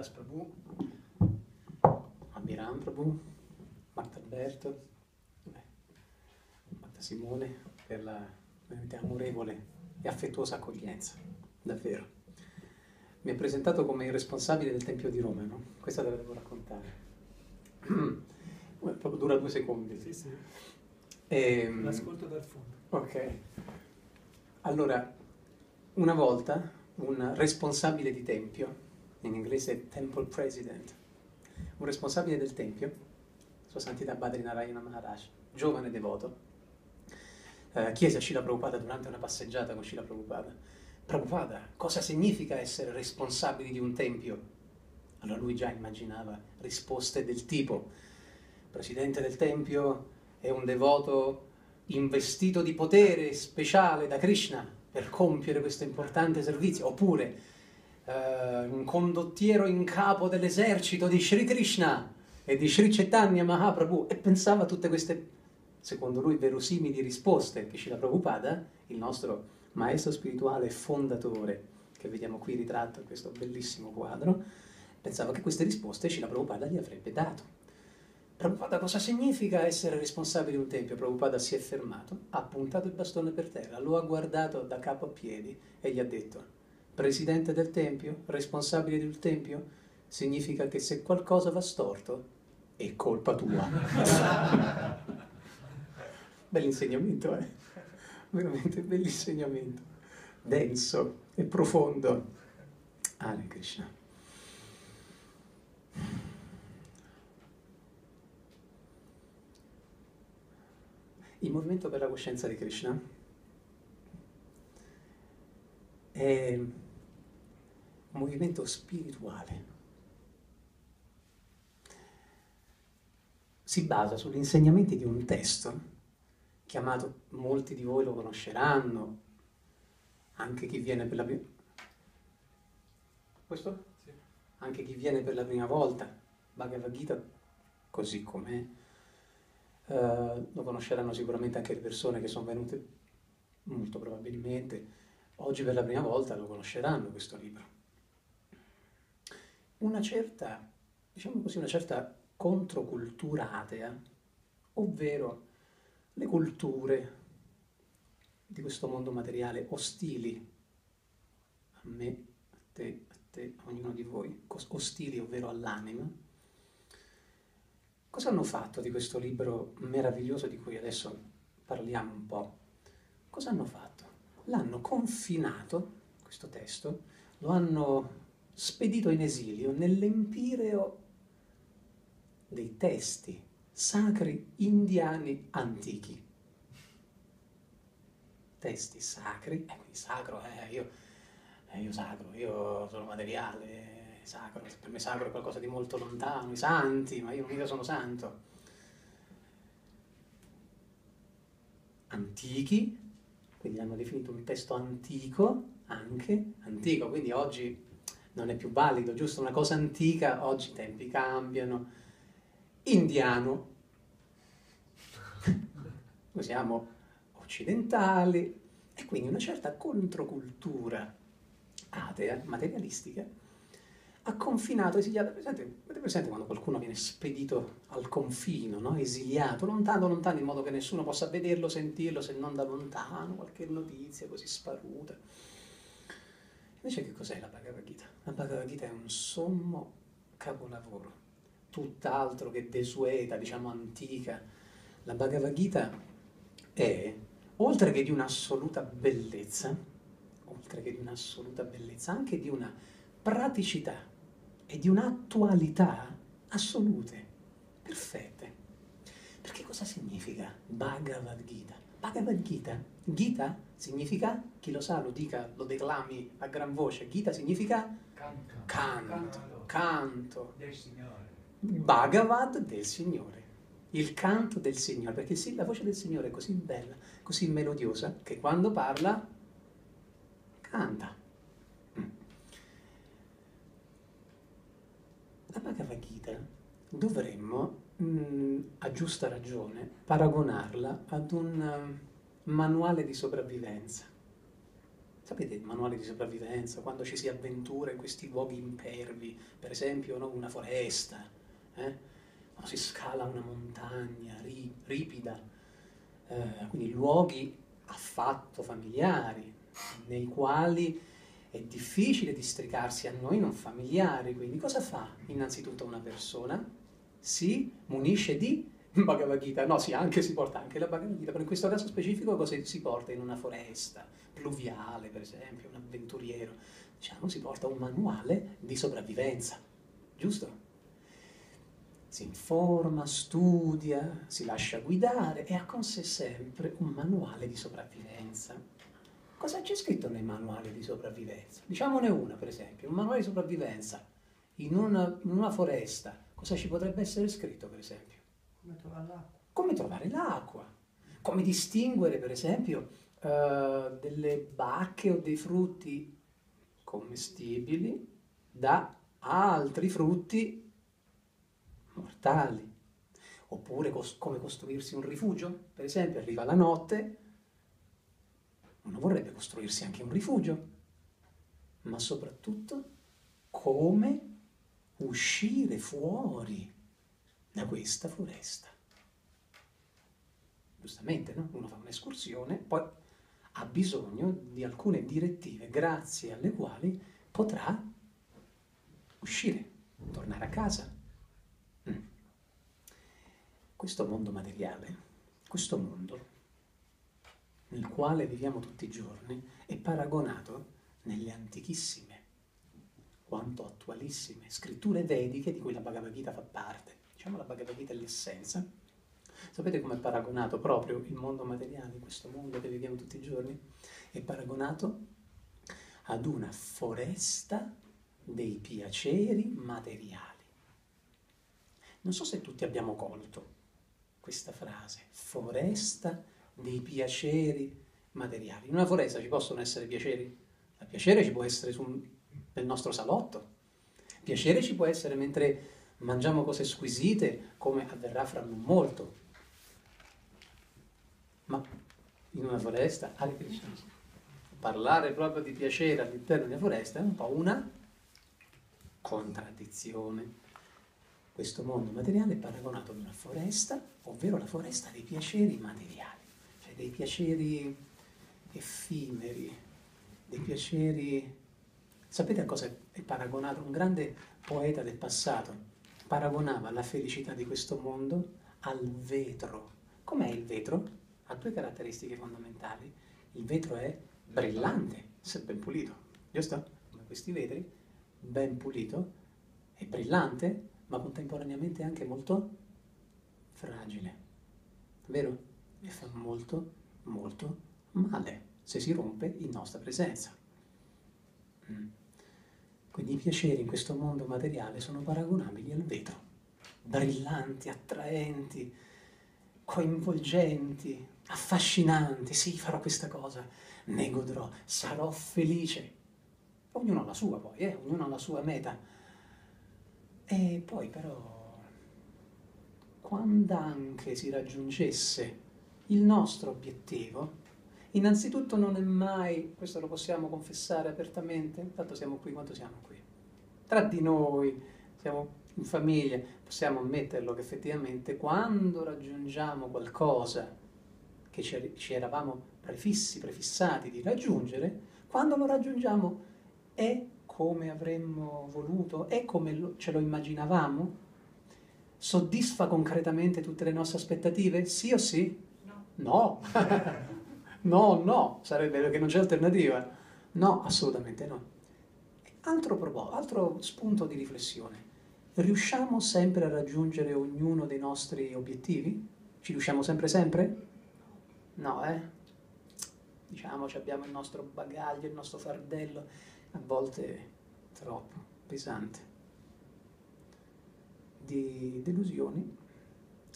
Das Prabhu, Amiram Prabhu, Marta Alberto, Marta Simone per la veramente amorevole e affettuosa accoglienza, davvero. Mi ha presentato come il responsabile del Tempio di Roma, no? Questa te la devo raccontare. Proprio dura due secondi. Sì, sì. E, ehm, L'ascolto dal fondo. Ok. Allora, una volta un responsabile di tempio, in inglese temple president, un responsabile del tempio, Sua Santità Badri Narayana Maharaj, giovane devoto, eh, chiese a Shila Prabhupada durante una passeggiata con Shila Prabhupada, Prabhupada, cosa significa essere responsabili di un tempio? Allora lui già immaginava risposte del tipo, presidente del tempio è un devoto investito di potere speciale da Krishna per compiere questo importante servizio, oppure eh, un condottiero in capo dell'esercito di Sri Krishna e di Sri Chaitanya Mahaprabhu e pensava a tutte queste, secondo lui, verosimili risposte che Srila Prabhupada, il nostro maestro spirituale fondatore, che vediamo qui ritratto in questo bellissimo quadro, pensava che queste risposte Srila Prabhupada gli avrebbe dato. Prabhupada cosa significa essere responsabile di un tempio? Prabhupada si è fermato, ha puntato il bastone per terra, lo ha guardato da capo a piedi e gli ha detto, presidente del tempio, responsabile del tempio, significa che se qualcosa va storto è colpa tua. Bell'insegnamento, eh? Veramente bell'insegnamento, denso e profondo. Hare Krishna. Il movimento per la coscienza di Krishna è un movimento spirituale. Si basa sugli insegnamenti di un testo chiamato, molti di voi lo conosceranno, anche chi viene per la prima Questo? Sì. Anche chi viene per la prima volta, Bhagavad Gita, così com'è, eh, lo conosceranno sicuramente anche le persone che sono venute, molto probabilmente, oggi per la prima volta lo conosceranno questo libro. Una certa, diciamo così, una certa controcultura atea, ovvero le culture di questo mondo materiale ostili a me, a te, a te, a ognuno di voi, ostili ovvero all'anima, Cosa hanno fatto di questo libro meraviglioso di cui adesso parliamo un po'? Cosa hanno fatto? L'hanno confinato, questo testo, lo hanno spedito in esilio nell'empireo dei testi sacri indiani antichi. Testi sacri, eh, quindi sacro, eh, io, eh, io sacro, io sono materiale, sacro, per me sacro è qualcosa di molto lontano, i santi, ma io non mica sono santo. Antichi, quindi hanno definito un testo antico, anche antico, quindi oggi non è più valido, giusto una cosa antica, oggi i tempi cambiano. Indiano, noi siamo occidentali e quindi una certa controcultura atea, materialistica, ha confinato, esiliato. Presente, avete presente quando qualcuno viene spedito al confino, no? esiliato, lontano, lontano, in modo che nessuno possa vederlo, sentirlo, se non da lontano, qualche notizia così sparuta. Invece che cos'è la Bhagavad Gita? La Bhagavad Gita è un sommo capolavoro, tutt'altro che desueta, diciamo antica. La Bhagavad Gita è, oltre che di un'assoluta bellezza, oltre che di un'assoluta bellezza, anche di una praticità e di un'attualità assolute, perfette. Perché cosa significa Bhagavad Gita? Bhagavad Gita, Gita significa, chi lo sa lo dica, lo declami a gran voce, Gita significa Canto. canto, canto, Del Signore. Bhagavad del Signore, il canto del Signore, perché sì, la voce del Signore è così bella, così melodiosa, che quando parla canta. La Bhagavad Gita dovremmo, mh, mm, a giusta ragione, paragonarla ad un um, manuale di sopravvivenza. Sapete il manuale di sopravvivenza, quando ci si avventura in questi luoghi impervi, per esempio no, una foresta, eh? quando si scala una montagna ri, ripida, eh, quindi luoghi affatto familiari, nei quali è difficile districarsi a noi non familiari. Quindi cosa fa innanzitutto una persona? Si munisce di Bhagavad Gita, no, sì, anche si porta anche la Bhagavad Gita, però in questo caso specifico cosa si porta in una foresta pluviale, per esempio, un avventuriero? Diciamo, si porta un manuale di sopravvivenza, giusto? Si informa, studia, si lascia guidare e ha con sé sempre un manuale di sopravvivenza. Cosa c'è scritto nei manuali di sopravvivenza? Diciamone una, per esempio, un manuale di sopravvivenza in una, in una foresta. Cosa ci potrebbe essere scritto, per esempio? Come trovare l'acqua. Come trovare l'acqua. Come distinguere, per esempio, uh, delle bacche o dei frutti commestibili da altri frutti mortali. Oppure cos- come costruirsi un rifugio. Per esempio, arriva la notte, uno vorrebbe costruirsi anche un rifugio, ma soprattutto come uscire fuori da questa foresta. Giustamente, no? Uno fa un'escursione, poi ha bisogno di alcune direttive grazie alle quali potrà uscire, tornare a casa. Mm. Questo mondo materiale, questo mondo nel quale viviamo tutti i giorni è paragonato nelle antichissime quanto attualissime scritture vediche di cui la Bhagavad Gita fa parte diciamo la Bhagavad Gita è l'essenza. Sapete come è paragonato proprio il mondo materiale, questo mondo che viviamo tutti i giorni? È paragonato ad una foresta dei piaceri materiali. Non so se tutti abbiamo colto questa frase, foresta dei piaceri materiali. In una foresta ci possono essere piaceri? Il piacere ci può essere sul, nel nostro salotto, piacere ci può essere mentre mangiamo cose squisite come avverrà fra non molto. Ma in una foresta, parlare proprio di piacere all'interno di una foresta è un po' una contraddizione. Questo mondo materiale è paragonato ad una foresta, ovvero la foresta dei piaceri materiali, cioè dei piaceri effimeri, dei piaceri... Sapete a cosa è paragonato? Un grande poeta del passato, paragonava la felicità di questo mondo al vetro. Com'è il vetro? Ha due caratteristiche fondamentali. Il vetro è brillante, se ben pulito, giusto? Come questi vetri, ben pulito e brillante, ma contemporaneamente anche molto fragile. Vero? E fa molto, molto male se si rompe in nostra presenza. Mm. Quindi i piaceri in questo mondo materiale sono paragonabili al vetro, brillanti, attraenti, coinvolgenti, affascinanti. Sì, farò questa cosa, ne godrò, sarò felice. Ognuno ha la sua poi, eh? ognuno ha la sua meta. E poi però, quando anche si raggiungesse il nostro obiettivo, Innanzitutto non è mai, questo lo possiamo confessare apertamente, tanto siamo qui quanto siamo qui. Tra di noi, siamo in famiglia, possiamo ammetterlo che effettivamente quando raggiungiamo qualcosa che ci eravamo prefissi, prefissati di raggiungere, quando lo raggiungiamo è come avremmo voluto, è come ce lo immaginavamo? Soddisfa concretamente tutte le nostre aspettative? Sì o sì? No. No. No, no, sarebbe perché non c'è alternativa. No, assolutamente no. Altro, propo, altro spunto di riflessione. Riusciamo sempre a raggiungere ognuno dei nostri obiettivi? Ci riusciamo sempre sempre? No, eh? Diciamo, abbiamo il nostro bagaglio, il nostro fardello, a volte troppo pesante, di delusioni.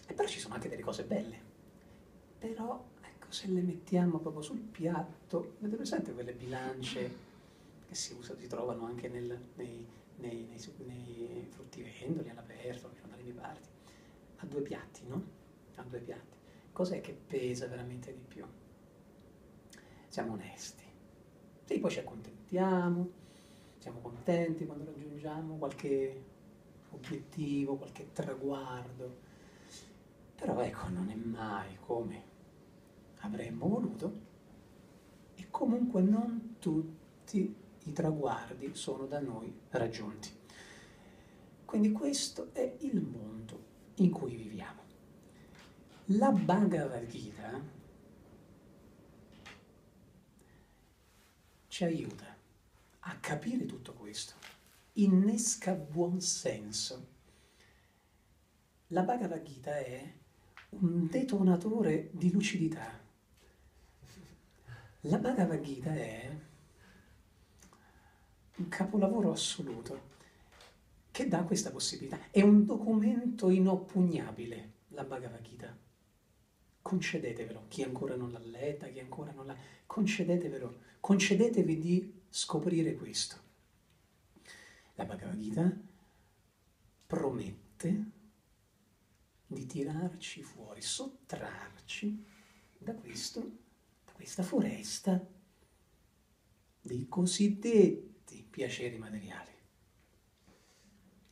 E però ci sono anche delle cose belle. Però se le mettiamo proprio sul piatto, avete presente quelle bilance che si, usano, si trovano anche nel, nei, nei, nei, nei fruttivendoli all'aperto, dalle mie parti, a due piatti, no? A due piatti. Cos'è che pesa veramente di più? Siamo onesti. Sì, poi ci accontentiamo, siamo contenti quando raggiungiamo qualche obiettivo, qualche traguardo, però ecco, non è mai come avremmo voluto e comunque non tutti i traguardi sono da noi raggiunti. Quindi questo è il mondo in cui viviamo. La Bhagavad Gita ci aiuta a capire tutto questo, innesca buon senso. La Bhagavad Gita è un detonatore di lucidità. La Bhagavad Gita è un capolavoro assoluto che dà questa possibilità. È un documento inoppugnabile, la Bhagavad Gita. Concedetevelo, chi ancora non l'ha letta, chi ancora non l'ha... Concedetevelo, concedetevi di scoprire questo. La Bhagavad Gita promette di tirarci fuori, sottrarci da questo, questa foresta dei cosiddetti piaceri materiali.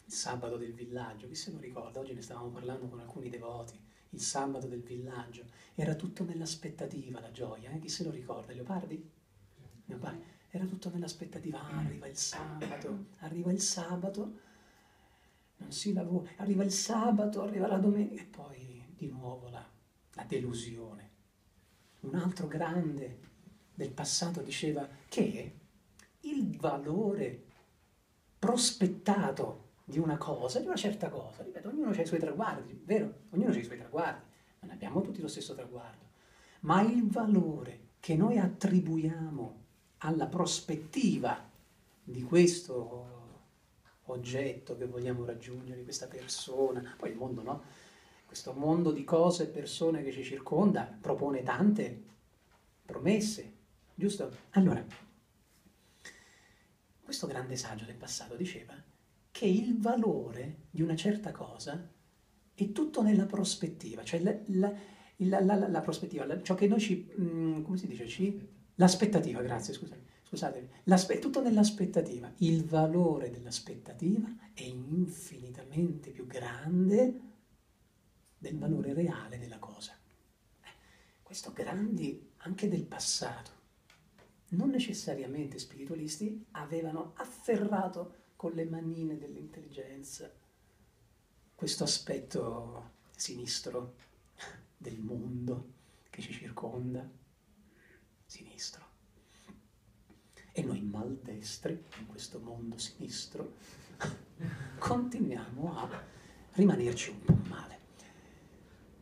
Il sabato del villaggio, chi se lo ricorda? Oggi ne stavamo parlando con alcuni devoti. Il sabato del villaggio era tutto nell'aspettativa la gioia, eh? chi se lo ricorda? Leopardi? Leopardi? Era tutto nell'aspettativa, ah, arriva il sabato, arriva il sabato non si lavora, arriva il sabato, arriva la domenica e poi di nuovo la, la delusione. Un altro grande del passato diceva che il valore prospettato di una cosa, di una certa cosa, ripeto, ognuno ha i suoi traguardi, vero? Ognuno ha i suoi traguardi, non abbiamo tutti lo stesso traguardo, ma il valore che noi attribuiamo alla prospettiva di questo oggetto che vogliamo raggiungere, di questa persona, poi il mondo no, questo mondo di cose e persone che ci circonda propone tante promesse, giusto? Allora, questo grande saggio del passato diceva che il valore di una certa cosa è tutto nella prospettiva, cioè la, la, la, la prospettiva, ciò che noi ci, mm, come si dice, ci, l'aspettativa, grazie, scusate scusate, tutto nell'aspettativa. Il valore dell'aspettativa è infinitamente più grande del valore reale della cosa. Eh, questo grandi anche del passato, non necessariamente spiritualisti, avevano afferrato con le manine dell'intelligenza questo aspetto sinistro del mondo che ci circonda, sinistro. E noi maldestri, in questo mondo sinistro, continuiamo a rimanerci un po' male.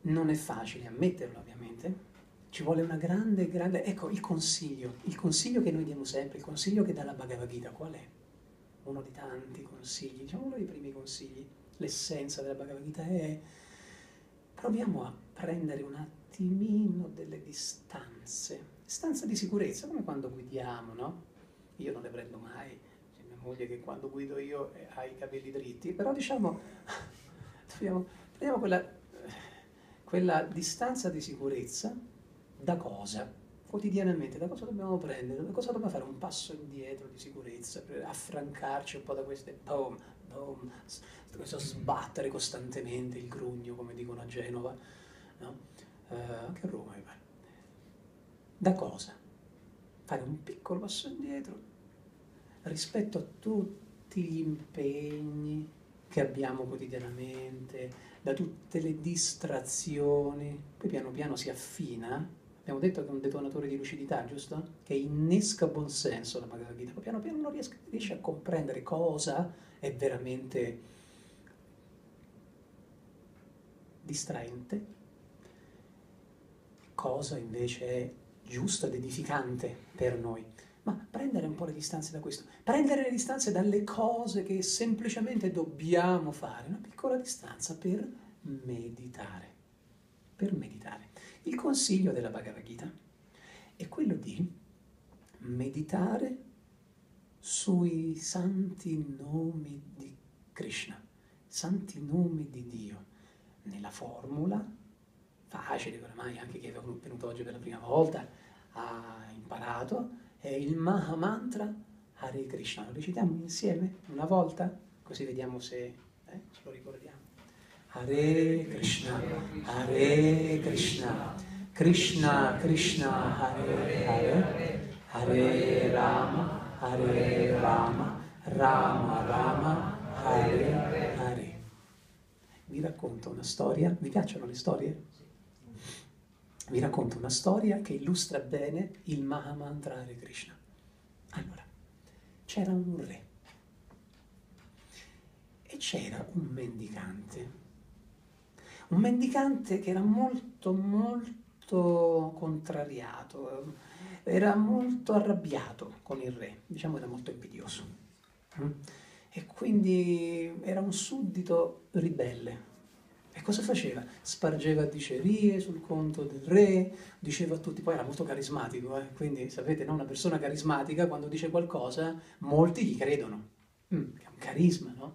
Non è facile ammetterlo, ovviamente. Ci vuole una grande, grande... Ecco, il consiglio, il consiglio che noi diamo sempre, il consiglio che dà la Bhagavad Gita, qual è? Uno di tanti consigli, diciamo uno dei primi consigli. L'essenza della Bhagavad Gita è proviamo a prendere un attimino delle distanze, distanza di sicurezza, come quando guidiamo, no? io non le prendo mai, c'è mia moglie che quando guido io eh, ha i capelli dritti, però diciamo, dobbiamo, prendiamo quella, quella distanza di sicurezza da cosa? Quotidianamente, da cosa dobbiamo prendere? Da cosa dobbiamo fare un passo indietro di sicurezza per affrancarci un po' da queste boom, boom, questo sbattere costantemente il grugno, come dicono a Genova, no? uh, anche a Roma mi pare. Da cosa? Fare un piccolo passo indietro rispetto a tutti gli impegni che abbiamo quotidianamente, da tutte le distrazioni, poi piano piano si affina, abbiamo detto che è un detonatore di lucidità, giusto? Che innesca buon senso la Bhagavad Gita, poi piano piano uno riesce, riesce a comprendere cosa è veramente distraente, cosa invece è giusto ed edificante per noi ma prendere un po' le distanze da questo, prendere le distanze dalle cose che semplicemente dobbiamo fare, una piccola distanza per meditare, per meditare. Il consiglio della Bhagavad Gita è quello di meditare sui santi nomi di Krishna, santi nomi di Dio, nella formula facile, oramai anche chi è venuto oggi per la prima volta ha imparato, è il Maha Mantra Hare Krishna. Lo recitiamo insieme una volta, così vediamo se, eh, se lo ricordiamo. Hare Krishna, Hare Krishna, Krishna Krishna Hare Hare, Hare Rama, Hare Rama, Rama Rama, Hare Hare. Vi racconto una storia, vi piacciono le storie? Vi racconto una storia che illustra bene il Mahamantra Hare Krishna. Allora, c'era un re e c'era un mendicante. Un mendicante che era molto, molto contrariato, era molto arrabbiato con il re, diciamo era molto invidioso. Mm? E quindi era un suddito ribelle, e cosa faceva? Spargeva dicerie sul conto del re, diceva a tutti, poi era molto carismatico, eh? quindi sapete, no? una persona carismatica quando dice qualcosa molti gli credono, mm, è un carisma, no?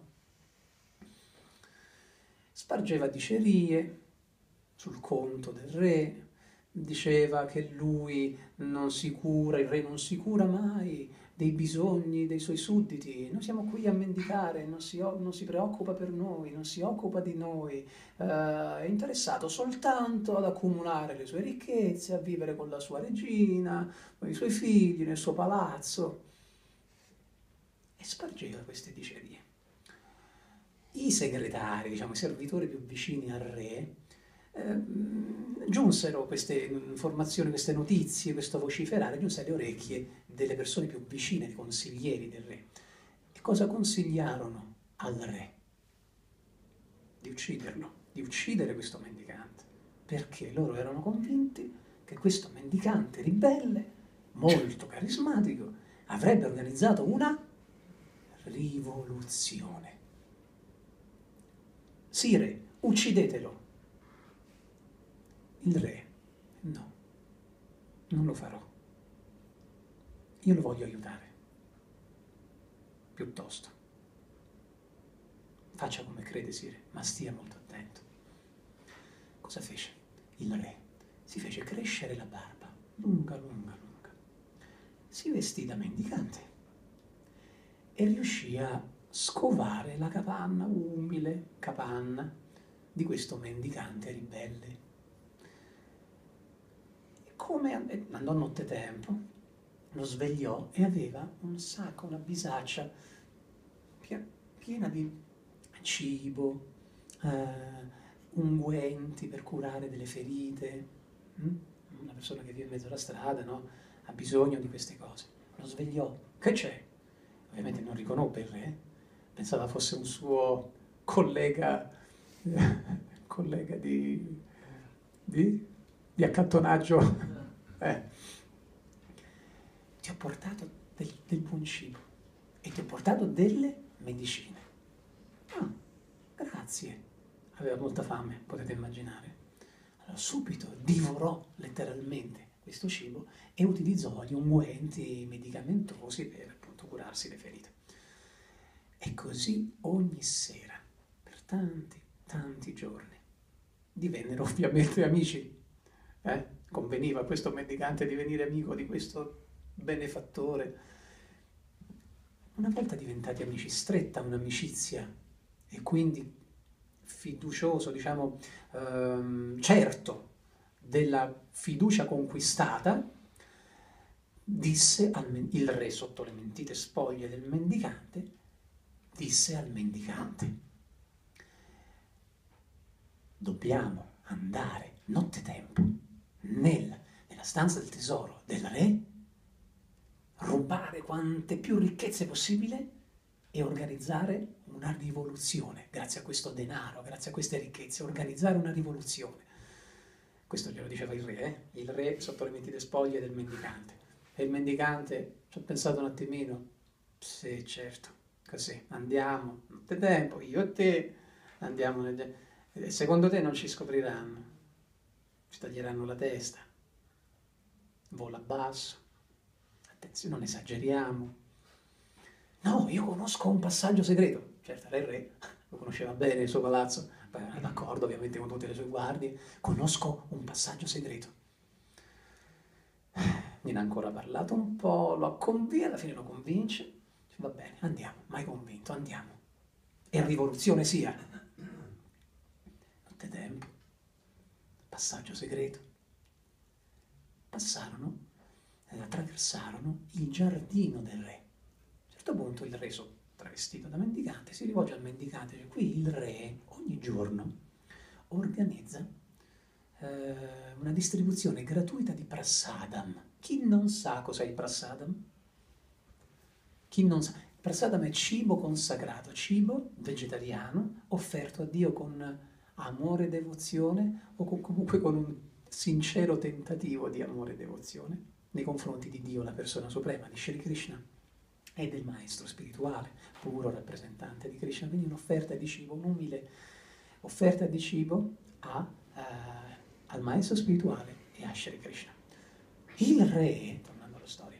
Spargeva dicerie sul conto del re, diceva che lui non si cura, il re non si cura mai, dei bisogni dei suoi sudditi. Noi siamo qui a mendicare, non si, non si preoccupa per noi, non si occupa di noi, uh, è interessato soltanto ad accumulare le sue ricchezze, a vivere con la sua regina, con i suoi figli, nel suo palazzo. E spargeva queste dicerie. I segretari, diciamo, i servitori più vicini al re, Ehm, giunsero queste informazioni, queste notizie, questo vociferare, giunse alle orecchie delle persone più vicine, dei consiglieri del re. E cosa consigliarono al re? Di ucciderlo, di uccidere questo mendicante, perché loro erano convinti che questo mendicante ribelle, molto carismatico, avrebbe organizzato una rivoluzione. Sire, uccidetelo, il re, no, non lo farò. Io lo voglio aiutare. Piuttosto, faccia come crede Sire, ma stia molto attento. Cosa fece? Il re si fece crescere la barba, lunga, lunga, lunga. Si vestì da mendicante e riuscì a scovare la capanna, umile capanna, di questo mendicante ribelle come andò nottetempo, lo svegliò e aveva un sacco, una bisaccia piena di cibo, eh, unguenti per curare delle ferite. Mm? Una persona che vive in mezzo alla strada no? ha bisogno di queste cose. Lo svegliò. Che c'è? Ovviamente non riconobbe il re, pensava fosse un suo collega, collega di, di, di accattonaggio eh, ti ho portato del, del buon cibo e ti ho portato delle medicine. Ah, grazie. Aveva molta fame, potete immaginare. Allora subito divorò letteralmente questo cibo e utilizzò gli unguenti medicamentosi per appunto curarsi le ferite. E così ogni sera, per tanti, tanti giorni, divennero ovviamente amici. Eh? conveniva a questo mendicante di venire amico di questo benefattore. Una volta diventati amici, stretta un'amicizia e quindi fiducioso, diciamo, ehm, certo della fiducia conquistata, disse al, il re sotto le mentite spoglie del mendicante, disse al mendicante, dobbiamo andare nottetempo nel, nella stanza del tesoro del re, rubare quante più ricchezze possibile e organizzare una rivoluzione, grazie a questo denaro, grazie a queste ricchezze, organizzare una rivoluzione. Questo glielo diceva il re, eh? il re sotto le mentite spoglie del mendicante. E il mendicante ci ha pensato un attimino, sì certo, così, andiamo, non c'è tempo, io e te andiamo, nel... secondo te non ci scopriranno, ci taglieranno la testa, vola basso, attenzione, non esageriamo. No, io conosco un passaggio segreto, certo era il re, lo conosceva bene il suo palazzo, era d'accordo ovviamente con tutte le sue guardie, conosco un passaggio segreto. gliene ha ancora parlato un po', lo convince, alla fine lo convince, dice, va bene, andiamo, mai convinto, andiamo. E rivoluzione sia. Notte tempo, passaggio segreto. Passarono, attraversarono il giardino del re. A un certo punto il re, travestito da mendicante, si rivolge al mendicante, dice, qui il re ogni giorno organizza eh, una distribuzione gratuita di prasadam. Chi non sa cos'è il prasadam? Chi non sa? Il prasadam è cibo consacrato, cibo vegetariano offerto a Dio con amore e devozione o con, comunque con un sincero tentativo di amore e devozione nei confronti di Dio, la persona suprema, di Shri Krishna e del maestro spirituale, puro rappresentante di Krishna. Quindi un'offerta di cibo, un'umile offerta di cibo a, uh, al maestro spirituale e a Shri Krishna. Il re, tornando alla storia,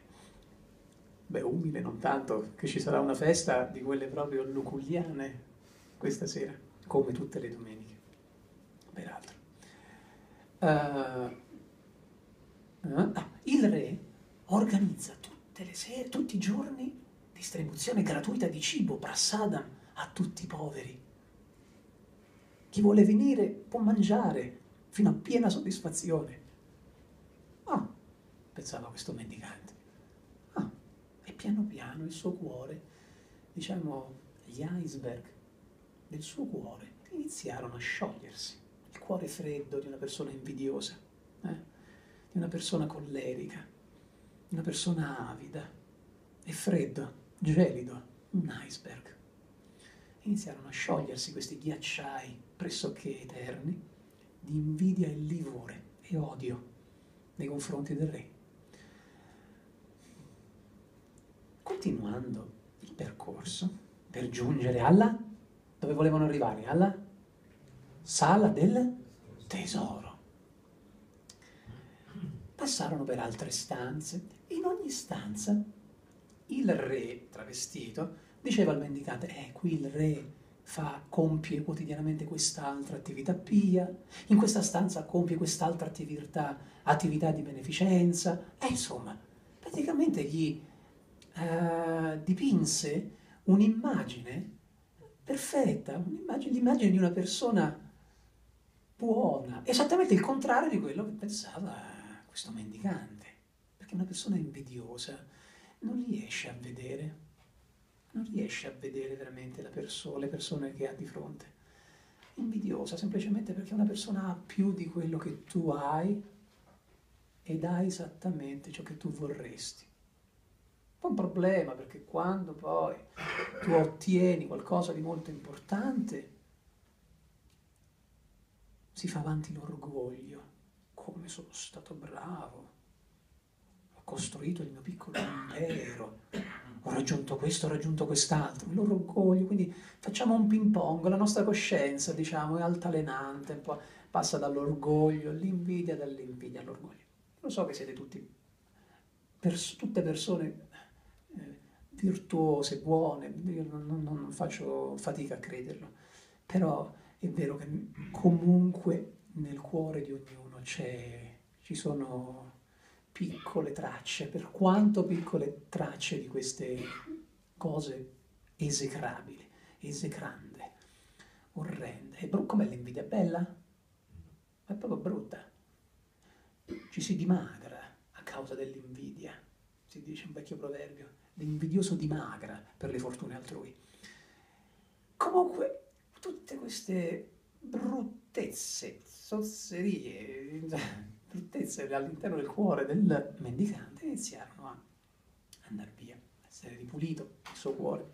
beh, umile non tanto, che ci sarà una festa di quelle proprio luculliane questa sera, come tutte le domeniche, peraltro. Uh, uh, il re organizza tutte le sere, tutti i giorni, distribuzione gratuita di cibo, prasadam, a tutti i poveri chi vuole venire può mangiare fino a piena soddisfazione. Ah, pensava questo mendicante. Ah, e piano piano il suo cuore, diciamo, gli iceberg del suo cuore iniziarono a sciogliersi. Il cuore freddo di una persona invidiosa, eh? Di una persona collerica, una persona avida e freddo, gelido, un iceberg. Iniziarono a sciogliersi questi ghiacciai pressoché eterni di invidia e livore e odio nei confronti del re. Continuando il percorso per giungere alla dove volevano arrivare? Alla sala del tesoro. Passarono per altre stanze. In ogni stanza il re travestito diceva al mendicante, eh, qui il re fa, compie quotidianamente quest'altra attività pia, in questa stanza compie quest'altra attività, attività di beneficenza, e insomma, praticamente gli uh, dipinse un'immagine perfetta, un'immagine, l'immagine di una persona buona, esattamente il contrario di quello che pensava questo mendicante, perché una persona invidiosa non riesce a vedere non riesce a vedere veramente perso- le persone che ha di fronte. Invidiosa semplicemente perché una persona ha più di quello che tu hai ed ha esattamente ciò che tu vorresti. Un problema perché quando poi tu ottieni qualcosa di molto importante, si fa avanti l'orgoglio. Come sono stato bravo, ho costruito il mio piccolo impero, ho raggiunto questo, ho raggiunto quest'altro, il loro orgoglio, quindi facciamo un ping pong, la nostra coscienza diciamo è altalenante, passa dall'orgoglio all'invidia, dall'invidia all'orgoglio. Lo so che siete tutti, pers- tutte persone eh, virtuose, buone, io non, non faccio fatica a crederlo, però è vero che comunque nel cuore di ognuno c'è, ci sono piccole tracce, per quanto piccole tracce di queste cose esecrabili, esecrande, orrende. E bru- com'è l'invidia? Bella? È proprio brutta. Ci si dimagra a causa dell'invidia, si dice un vecchio proverbio, l'invidioso dimagra per le fortune altrui. Comunque, tutte queste bruttezze, zozzerie, bruttezze all'interno del cuore del mendicante iniziarono a andare via, a essere ripulito il suo cuore.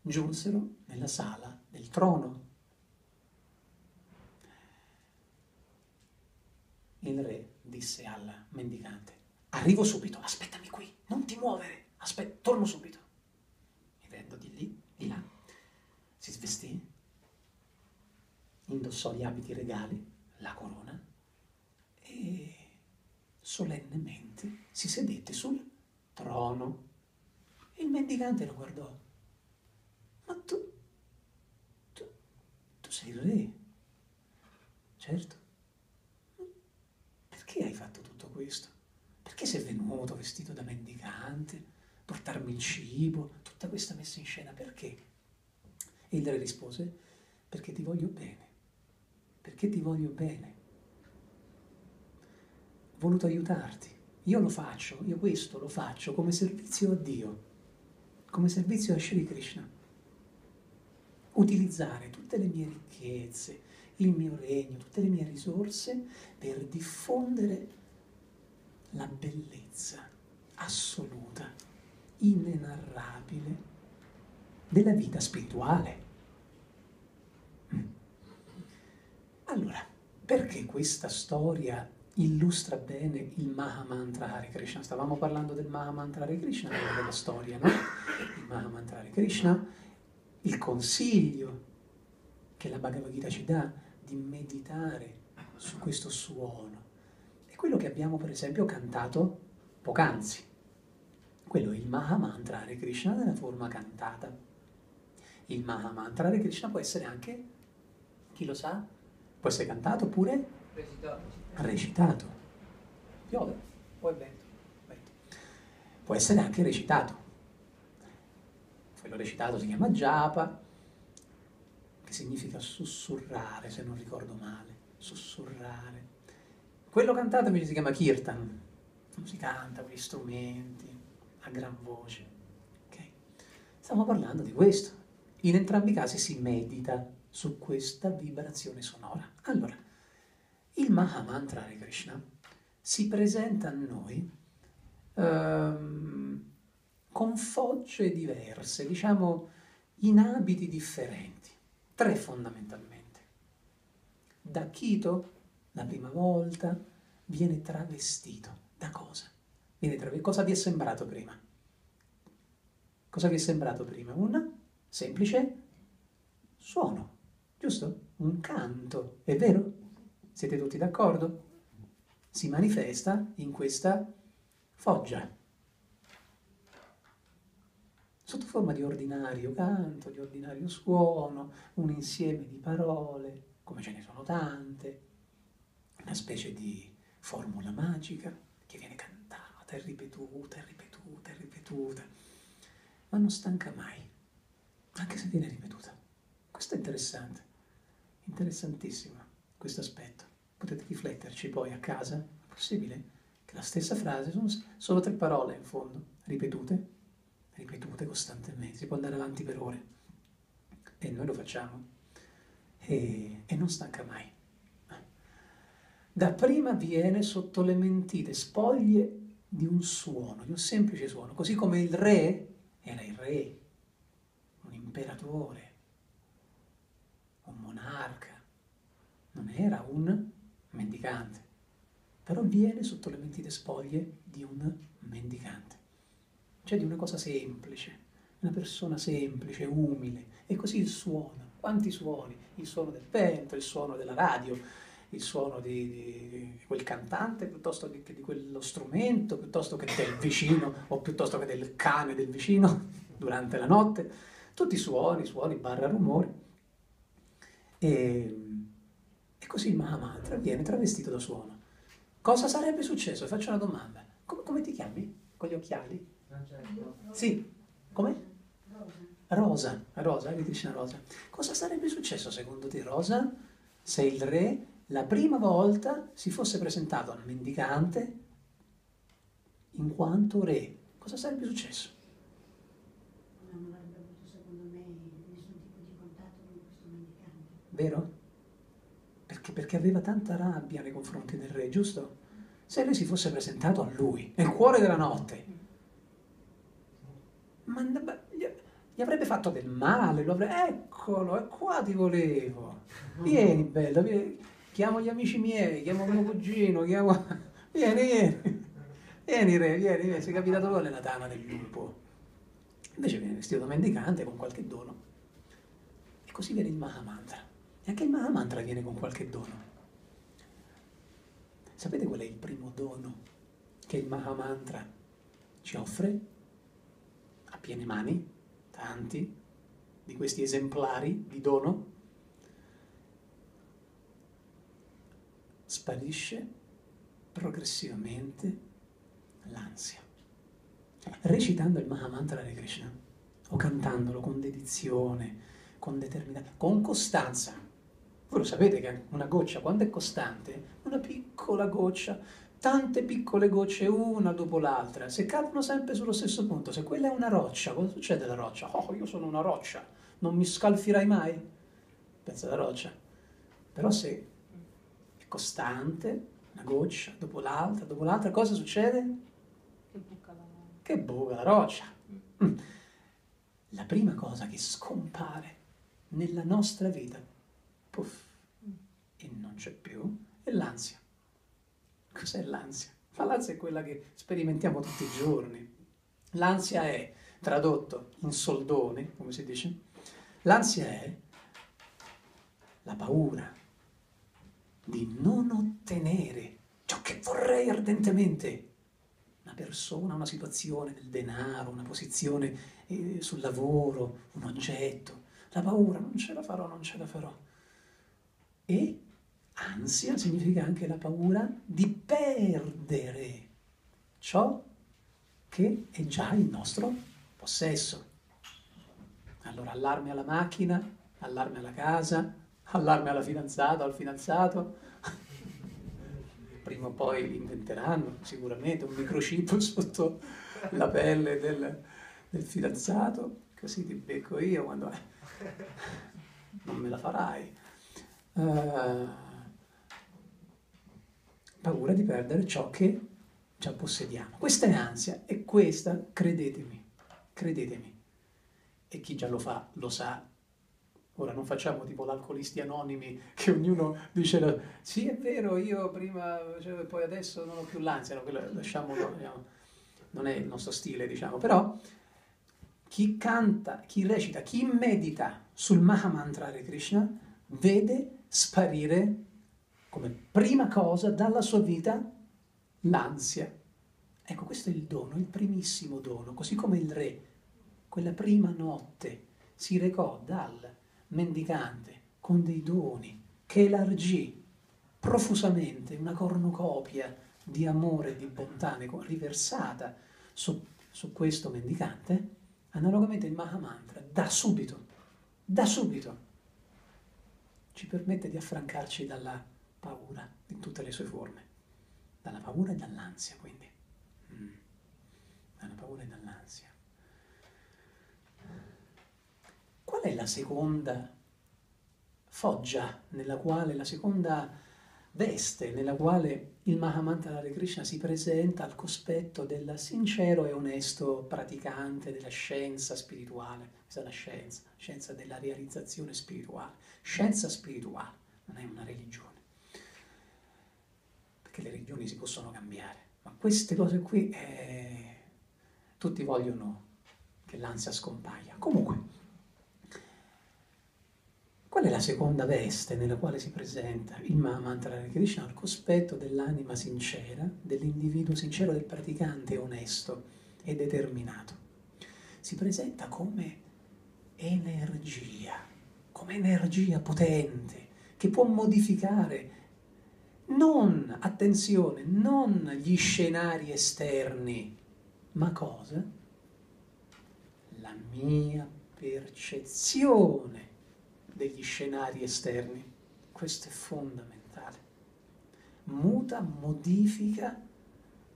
Giunsero nella sala del trono. Il re disse al mendicante, arrivo subito, aspettami qui, non ti muovere, aspetta, torno subito. Mi vendo di lì, di là. Si svestì, indossò gli abiti regali, la corona e solennemente si sedette sul trono. Il mendicante lo guardò. Ma tu, tu, tu sei il re, certo. Perché hai fatto tutto questo? Perché sei venuto vestito da mendicante? Portarmi il cibo? Tutta questa messa in scena, perché? E il re rispose, perché ti voglio bene, perché ti voglio bene. Ho voluto aiutarti. Io lo faccio, io questo lo faccio come servizio a Dio, come servizio a Shri Krishna. Utilizzare tutte le mie ricchezze, il mio regno, tutte le mie risorse per diffondere la bellezza assoluta, inenarrabile della vita spirituale. Mm. Allora, perché questa storia illustra bene il Mahamantra Hare Krishna? Stavamo parlando del Mahamantra Hare Krishna, della storia, no? Il Mahamantra Hare Krishna, il consiglio che la Bhagavad Gita ci dà di meditare su questo suono. È quello che abbiamo per esempio cantato poc'anzi. Quello è il Mahamantra Hare Krishna nella forma cantata. Il Mahamantra Hare Krishna può essere anche, chi lo sa, può essere cantato oppure recitato. recitato. Piove, poi vento, vento. Può essere anche recitato. Quello recitato si chiama japa, che significa sussurrare, se non ricordo male, sussurrare. Quello cantato invece si chiama kirtan, si canta con gli strumenti, a gran voce. Okay? Stiamo parlando di questo. In entrambi i casi si medita su questa vibrazione sonora. Allora, il Mahamantra di Krishna si presenta a noi um, con fogge diverse, diciamo in abiti differenti. Tre fondamentalmente. Da Chito, la prima volta, viene travestito. Da cosa? Viene travestito. Cosa vi è sembrato prima? Cosa vi è sembrato prima? Un semplice suono, giusto? Un canto, è vero? Siete tutti d'accordo? Si manifesta in questa foggia sotto forma di ordinario canto, di ordinario suono, un insieme di parole, come ce ne sono tante, una specie di formula magica che viene cantata e ripetuta e ripetuta e ripetuta, ma non stanca mai, anche se viene ripetuta. Questo è interessante, interessantissimo questo aspetto. Potete rifletterci poi a casa, è possibile che la stessa frase sono solo tre parole in fondo, ripetute, ripetute costantemente, si può andare avanti per ore e noi lo facciamo e, e non stanca mai. Dapprima viene sotto le mentite spoglie di un suono, di un semplice suono, così come il re era il re, un imperatore, monarca, non era un mendicante, però viene sotto le mentite spoglie di un mendicante cioè di una cosa semplice, una persona semplice, umile, e così il suono. Quanti suoni? Il suono del vento, il suono della radio, il suono di, di quel cantante piuttosto che di quello strumento, piuttosto che del vicino o piuttosto che del cane del vicino durante la notte. Tutti suoni, suoni, barra rumori. E, e così il Mahamantra viene travestito da suono. Cosa sarebbe successo? Faccio una domanda. Come, come ti chiami? Con gli occhiali? Sì, come? Rosa, Rosa, Hare Krishna Rosa. Cosa sarebbe successo secondo te, Rosa, se il re la prima volta si fosse presentato al mendicante in quanto re? Cosa sarebbe successo? Non avrebbe avuto, secondo me, nessun tipo di contatto con questo mendicante. Vero? Perché, perché aveva tanta rabbia nei confronti del re, giusto? Se lui si fosse presentato a lui, nel cuore della notte, ma gli, avrebbe fatto del male, avrebbe, eccolo, e qua ti volevo. Vieni, bello, vieni. chiamo gli amici miei, chiamo mio cugino, chiamo... Vieni, vieni. Vieni, re, vieni, vieni, sei capitato con nella tana del lupo. Invece viene vestito da mendicante con qualche dono. E così viene il Mahamantra. E anche il Mahamantra viene con qualche dono. Sapete qual è il primo dono che il Mahamantra ci offre? piene mani, tanti di questi esemplari di dono, sparisce progressivamente l'ansia. Recitando il Mahamantra di Krishna o cantandolo con dedizione, con determinazione, con costanza. Voi lo sapete che una goccia, quando è costante, una piccola goccia, tante piccole gocce una dopo l'altra, se cadono sempre sullo stesso punto, se quella è una roccia, cosa succede alla roccia? Oh, io sono una roccia, non mi scalfirai mai? Pensa alla roccia. Però se è costante, una goccia dopo l'altra, dopo l'altra, cosa succede? Che buca la, che buca la roccia. Mm. La prima cosa che scompare nella nostra vita, puff, e non c'è più, è l'ansia. Cos'è l'ansia? Ma l'ansia è quella che sperimentiamo tutti i giorni. L'ansia è, tradotto in soldone, come si dice, l'ansia è la paura di non ottenere ciò che vorrei ardentemente. Una persona, una situazione del denaro, una posizione eh, sul lavoro, un oggetto. La paura, non ce la farò, non ce la farò. E ansia significa anche la paura di perdere ciò che è già il nostro possesso. Allora allarme alla macchina, allarme alla casa, allarme alla fidanzata al fidanzato. Prima o poi inventeranno sicuramente un microchip sotto la pelle del, del fidanzato, così ti becco io quando... non me la farai. Uh, paura di perdere ciò che già possediamo. Questa è ansia e questa, credetemi, credetemi, e chi già lo fa lo sa Ora non facciamo tipo l'alcolisti anonimi che ognuno dice sì è vero io prima cioè, poi adesso non ho più l'ansia, no, quello lasciamolo, diciamo, non è il nostro stile diciamo, però chi canta, chi recita, chi medita sul Mahamantra Hare Krishna vede sparire come prima cosa dalla sua vita l'ansia. Ecco, questo è il dono, il primissimo dono, così come il re, quella prima notte si recò dal mendicante con dei doni che elargì profusamente una cornucopia di amore e di bontà riversata su, su questo mendicante, analogamente il Mahamantra da subito, da subito, ci permette di affrancarci dalla paura in tutte le sue forme, dalla paura e dall'ansia quindi, mm. dalla paura e dall'ansia. Qual è la seconda foggia nella quale, la seconda veste nella quale il Mahamantra Hare Krishna si presenta al cospetto del sincero e onesto praticante della scienza spirituale? Questa è la scienza, scienza della realizzazione spirituale. Scienza spirituale, non è una religione. Perché le religioni si possono cambiare, ma queste cose qui eh, tutti vogliono che l'ansia scompaia. Comunque, Qual è la seconda veste nella quale si presenta il Mahamantra Hare Krishna al cospetto dell'anima sincera, dell'individuo sincero, del praticante onesto e determinato? Si presenta come energia, come energia potente che può modificare non, attenzione, non gli scenari esterni, ma cosa? La mia percezione degli scenari esterni. Questo è fondamentale. Muta, modifica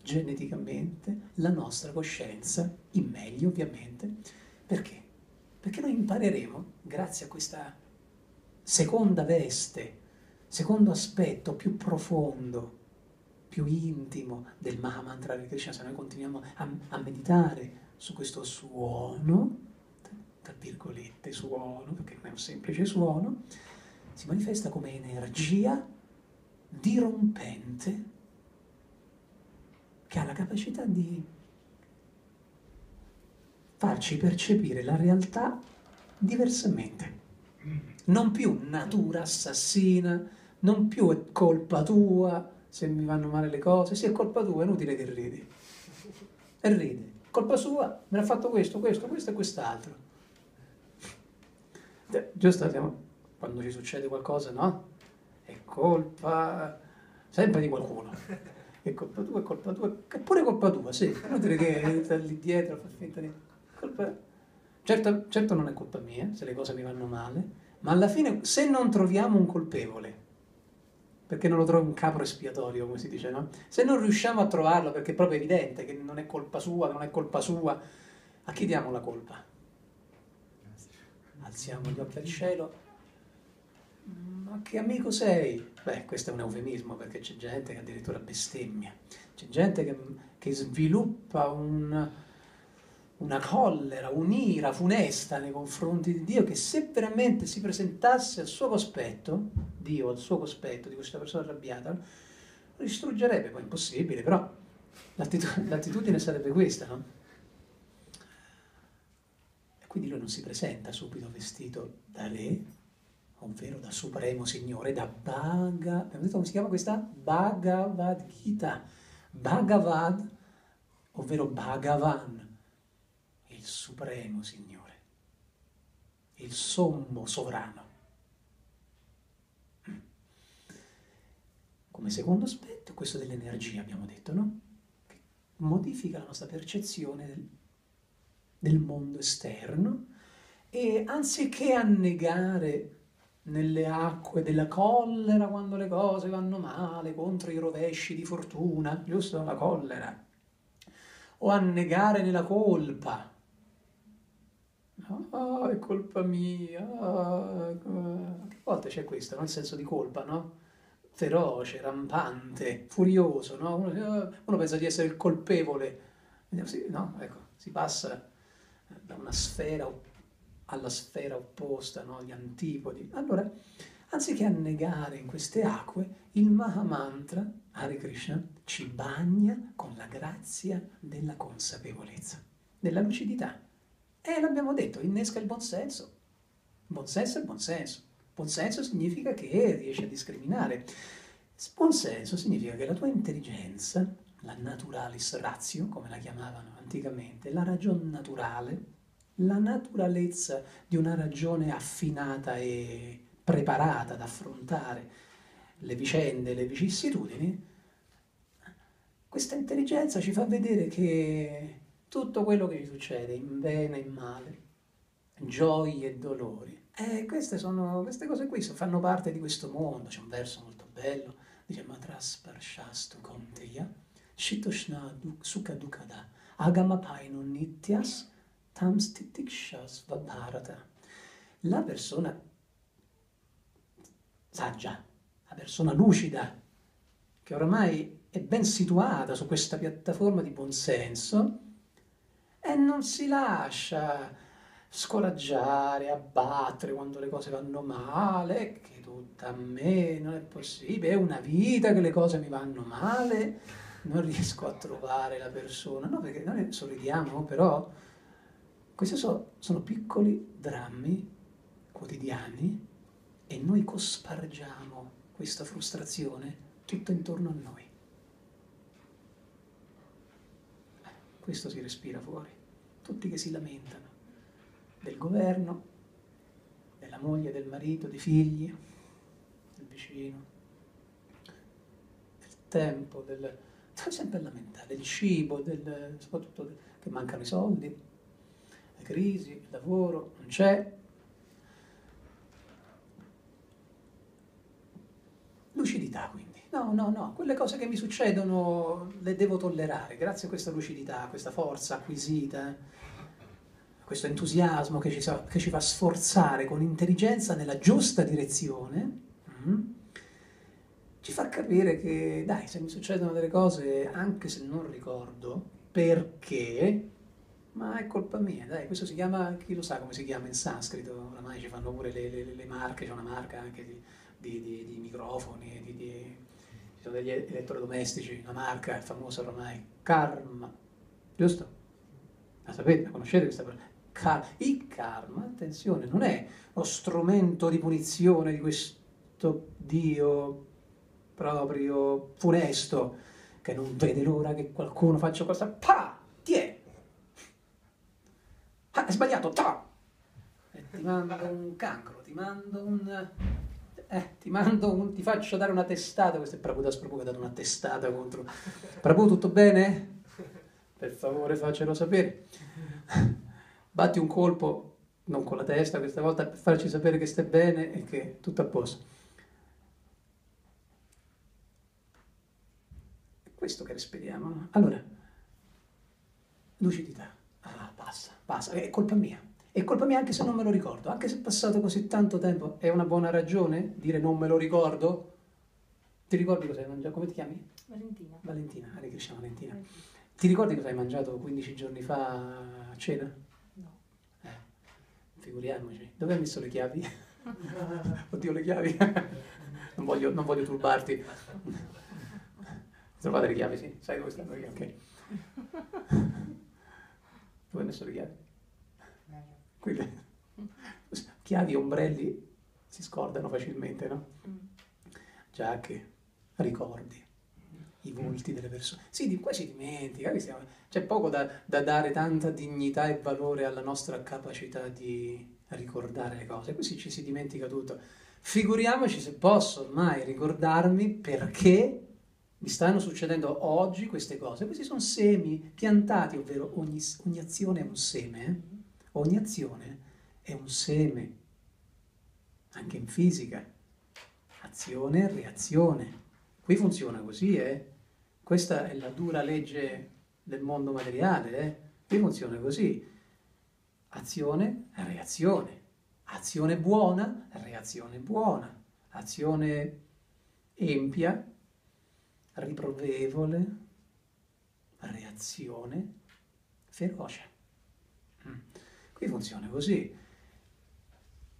geneticamente la nostra coscienza, in meglio ovviamente. Perché? Perché noi impareremo, grazie a questa seconda veste, secondo aspetto più profondo, più intimo del Mahamantra di Krishna, se noi continuiamo a, a meditare su questo suono, tra virgolette, suono, perché non è un semplice suono, si manifesta come energia dirompente che ha la capacità di farci percepire la realtà diversamente. Non più natura assassina, non più è colpa tua se mi vanno male le cose, se è colpa tua è inutile che ridi. E ride. Colpa sua, me l'ha fatto questo, questo, questo e quest'altro. Giusto? Siamo, quando ci succede qualcosa, no? È colpa sempre di qualcuno. è colpa tua, è colpa tua, è pure colpa tua, sì. Inutile che sta lì dietro, fa finta di... Colpa... Certo, certo non è colpa mia se le cose mi vanno male, ma alla fine se non troviamo un colpevole, perché non lo trovo un capro espiatorio, come si dice, no? Se non riusciamo a trovarlo perché è proprio evidente che non è colpa sua, non è colpa sua, a chi diamo la colpa? Alziamo gli occhi al cielo. Ma che amico sei? Beh, questo è un eufemismo perché c'è gente che addirittura bestemmia, c'è gente che, che sviluppa un, una collera, un'ira funesta nei confronti di Dio che se veramente si presentasse al suo cospetto, Dio al suo cospetto di questa persona arrabbiata, lo distruggerebbe, poi impossibile, però l'attitudine sarebbe questa, no? Quindi lui non si presenta subito vestito da re, ovvero da supremo signore, da Bhagavad, abbiamo detto come si chiama questa? Bhagavad Gita, Bhagavad, ovvero Bhagavan, il supremo Signore, il sommo sovrano. Come secondo aspetto, questo dell'energia, abbiamo detto, no? Che modifica la nostra percezione del, del mondo esterno e anziché annegare nelle acque della collera quando le cose vanno male, contro i rovesci di fortuna, giusto? La collera. O annegare nella colpa, ah, è colpa mia, ah, a volte c'è questo, no? il senso di colpa, no? Feroce, rampante, furioso, no? uno, uno, pensa di essere il colpevole, no? ecco, si passa da una sfera alla sfera opposta, no? gli antipodi. Allora, anziché annegare in queste acque, il Mahamantra, Hare Krishna, ci bagna con la grazia della consapevolezza, della lucidità. E l'abbiamo detto, innesca il buonsenso. Buonsenso è buonsenso. Buonsenso significa che riesci a discriminare. Buonsenso significa che la tua intelligenza, la naturalis ratio, come la chiamavano anticamente, la ragione naturale, la naturalezza di una ragione affinata e preparata ad affrontare le vicende, le vicissitudini, questa intelligenza ci fa vedere che tutto quello che ci succede, in bene e in male, gioie e dolori. E queste, sono, queste cose qui fanno parte di questo mondo. C'è un verso molto bello, dice Matras Parshastu Konteya, Shitoshna Sukha Dukada, Agamapaino Nityas, Tamstitikshas Vabharata. La persona saggia, la persona lucida, che oramai è ben situata su questa piattaforma di buonsenso, e non si lascia scoraggiare, abbattere quando le cose vanno male, che tutta a me non è possibile, è una vita che le cose mi vanno male, non riesco a trovare la persona, no perché noi sorridiamo, però questi so, sono piccoli drammi quotidiani e noi cospargiamo questa frustrazione tutto intorno a noi. questo si respira fuori. Tutti che si lamentano del governo, della moglie, del marito, dei figli, del vicino, del tempo, del, sempre a lamentare, del cibo, del, soprattutto del, che mancano i soldi, le crisi, il lavoro, non c'è. Lucidità quindi. No, no, no, quelle cose che mi succedono le devo tollerare, grazie a questa lucidità, a questa forza acquisita, a questo entusiasmo che ci, che ci, fa sforzare con intelligenza nella giusta direzione, mm, ci fa capire che, dai, se mi succedono delle cose, anche se non ricordo perché, ma è colpa mia, dai, questo si chiama, chi lo sa come si chiama in sanscrito, oramai ci fanno pure le, le, le marche, c'è una marca anche di, di, di, di microfoni, di sono degli elettrodomestici, una marca famosa ormai, Karma, giusto? La sapete, la conoscete questa parola? Car- il karma, attenzione, non è lo strumento di punizione di questo Dio proprio funesto che non vede l'ora che qualcuno faccia questa, pa, ti è, ah, è sbagliato, ta, e ti manda un cancro, ti manda un... eh, ti mando, un, ti faccio dare una testata, questo è Prabhudas Prabhu che ha dato una testata contro... Prabhu, tutto bene? Per favore faccelo sapere. Batti un colpo, non con la testa questa volta, per farci sapere che stai bene e che tutto a posto. Questo che respiriamo. No? Allora, lucidità. Ah, passa, passa, è colpa mia. È colpa mia anche se non me lo ricordo, anche se è passato così tanto tempo. È una buona ragione dire non me lo ricordo? Ti ricordi cosa hai mangiato? Come ti chiami? Valentina. Valentina, Hare Krishna Valentina. Valentina. Ti ricordi cosa hai mangiato 15 giorni fa a cena? No. Eh, figuriamoci. Dove hai messo le chiavi? Oddio, le chiavi. non, voglio, non voglio turbarti. Trovate le chiavi, sì. Sai dove stanno le chiavi? Ok. Dove hai messo le chiavi? Quelle. Chiavi e ombrelli si scordano facilmente, no? Mm. Già che ricordi i volti delle persone. Sì, di qua si dimentica, c'è poco da, da dare tanta dignità e valore alla nostra capacità di ricordare le cose, così ci si dimentica tutto. Figuriamoci se posso ormai ricordarmi perché mi stanno succedendo oggi queste cose. Questi sono semi piantati, ovvero ogni, ogni azione è un seme, eh? ogni azione è un seme, anche in fisica. Azione, reazione. Qui funziona così, eh? Questa è la dura legge del mondo materiale, eh? Qui funziona così. Azione, reazione. Azione buona, reazione buona. Azione empia, riprovevole, reazione feroce. Mm. Qui funziona così.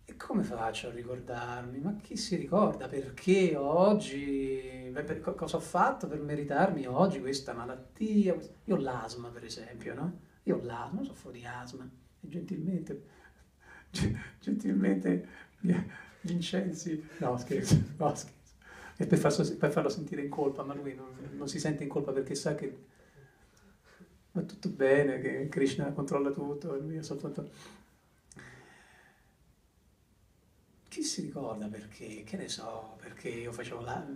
E come faccio a ricordarmi? Ma chi si ricorda perché oggi, beh, per- co- cosa ho fatto per meritarmi oggi questa malattia? Io ho l'asma, per esempio, no? Io ho l'asma, soffro di asma e gentilmente, ge- gentilmente Vincenzi, no scherzo, no scherzo, è per, farlo, per farlo sentire in colpa, ma lui non, non si sente in colpa perché sa che va tutto bene, che Krishna controlla tutto, e lui è soltanto... Chi si ricorda perché? Che ne so, perché io facevo la...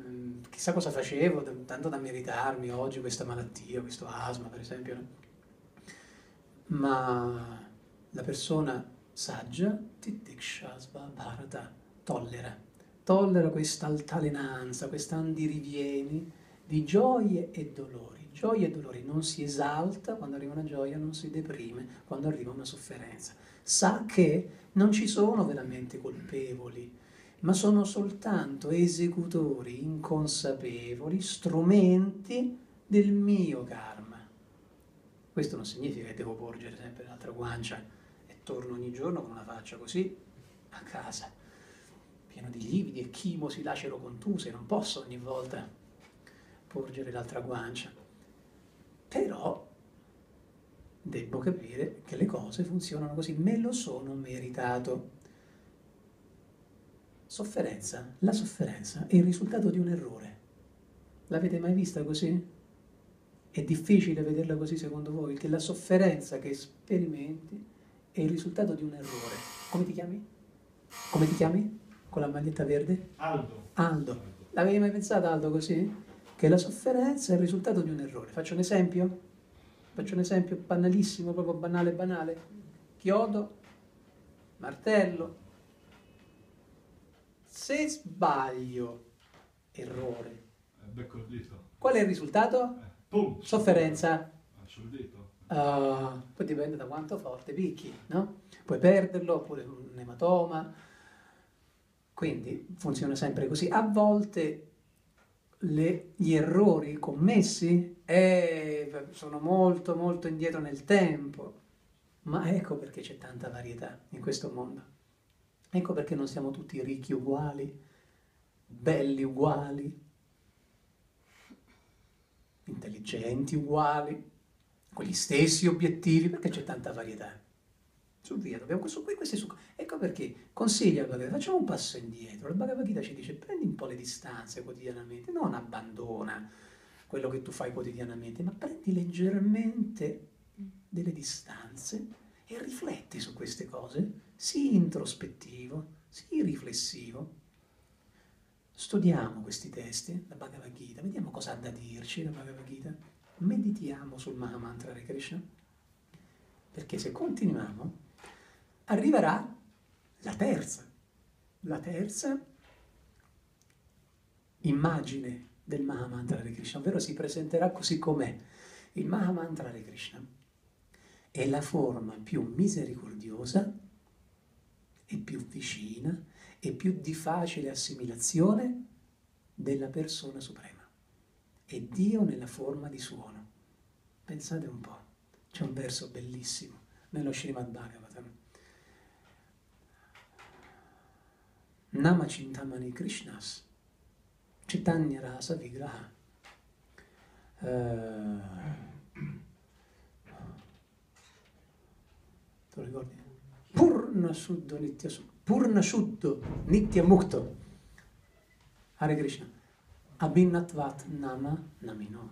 chissà cosa facevo, tanto da meritarmi oggi questa malattia, questo asma per esempio. no? Ma la persona saggia, titikshasva bharata, tollera, tollera questa altalenanza, questa andirivieni di gioie e dolori. Gioie e dolori, non si esalta quando arriva una gioia, non si deprime quando arriva una sofferenza. Sa che non ci sono veramente colpevoli, ma sono soltanto esecutori inconsapevoli, strumenti del mio karma. Questo non significa che devo porgere sempre l'altra guancia e torno ogni giorno con una faccia così a casa, pieno di lividi e chimosi lacero contuse, non posso ogni volta porgere l'altra guancia. Però devo capire che le cose funzionano così, me lo sono meritato. Sofferenza, la sofferenza è il risultato di un errore. L'avete mai vista così? È difficile vederla così secondo voi, che la sofferenza che sperimenti è il risultato di un errore. Come ti chiami? Come ti chiami? Con la maglietta verde? Aldo. Aldo. L'avevi mai pensato Aldo così? Che la sofferenza è il risultato di un errore. Faccio un esempio? Faccio un esempio banalissimo, proprio banale banale. Chiodo, martello. Se sbaglio, errore, Eh, becco il dito. qual è il risultato? Eh, pum. Sofferenza. Sul dito. Ah, poi dipende da quanto forte picchi, no? Puoi perderlo oppure un ematoma. Quindi funziona sempre così. A volte le- gli errori commessi eh, sono molto molto indietro nel tempo, ma ecco perché c'è tanta varietà in questo mondo. Ecco perché non siamo tutti ricchi uguali, belli uguali, intelligenti uguali, con gli stessi obiettivi, perché c'è tanta varietà. Su via, dobbiamo questo qui, questi su. Ecco perché consiglia il Bhagavad facciamo un passo indietro. Il Bhagavad Gita ci dice prendi un po' le distanze quotidianamente, non abbandona quello che tu fai quotidianamente, ma prendi leggermente delle distanze e rifletti su queste cose, sii introspettivo, sii riflessivo. studiamo questi testi, la Bhagavad Gita, vediamo cosa ha da dirci la Bhagavad Gita, meditiamo sul Mahamantra Hare Krishna, perché se continuiamo arriverà la terza, la terza immagine del Mahamantra Hare Krishna, ovvero si presenterà così com'è. Il Mahamantra Hare Krishna è la forma più misericordiosa e più vicina e più di facile assimilazione della persona suprema. È Dio nella forma di suono. Pensate un po', c'è un verso bellissimo nello Srimad Bhagavatam. Nama Chintamani Krishnas Chaitanya Rasa Vigraha. Uh, tu ricordi? Purna Shuddha Nitya Purna Shuddha Nitya Mukto. Hare Krishna. Abhinnatvat Nama Namino.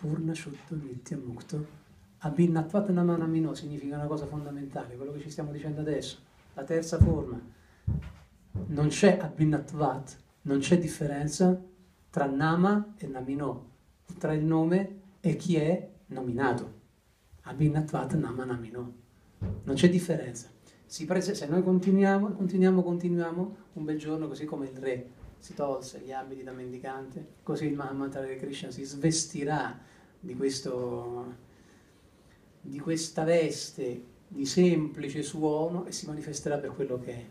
Purna Shuddha Nitya Mukto. Abhinnatvat Nama Namino significa una cosa fondamentale, quello che ci stiamo dicendo adesso. La terza forma. Non c'è Abhinnatvat non c'è differenza tra Nama e Namino, tra il nome e chi è nominato. Abhinatvat Nama Namino. Non c'è differenza. Prese, se noi continuiamo, continuiamo, continuiamo, un bel giorno, così come il re si tolse gli abiti da mendicante, così il Mahamantra Krishna si svestirà di, questo, di questa veste di semplice suono e si manifesterà per quello che è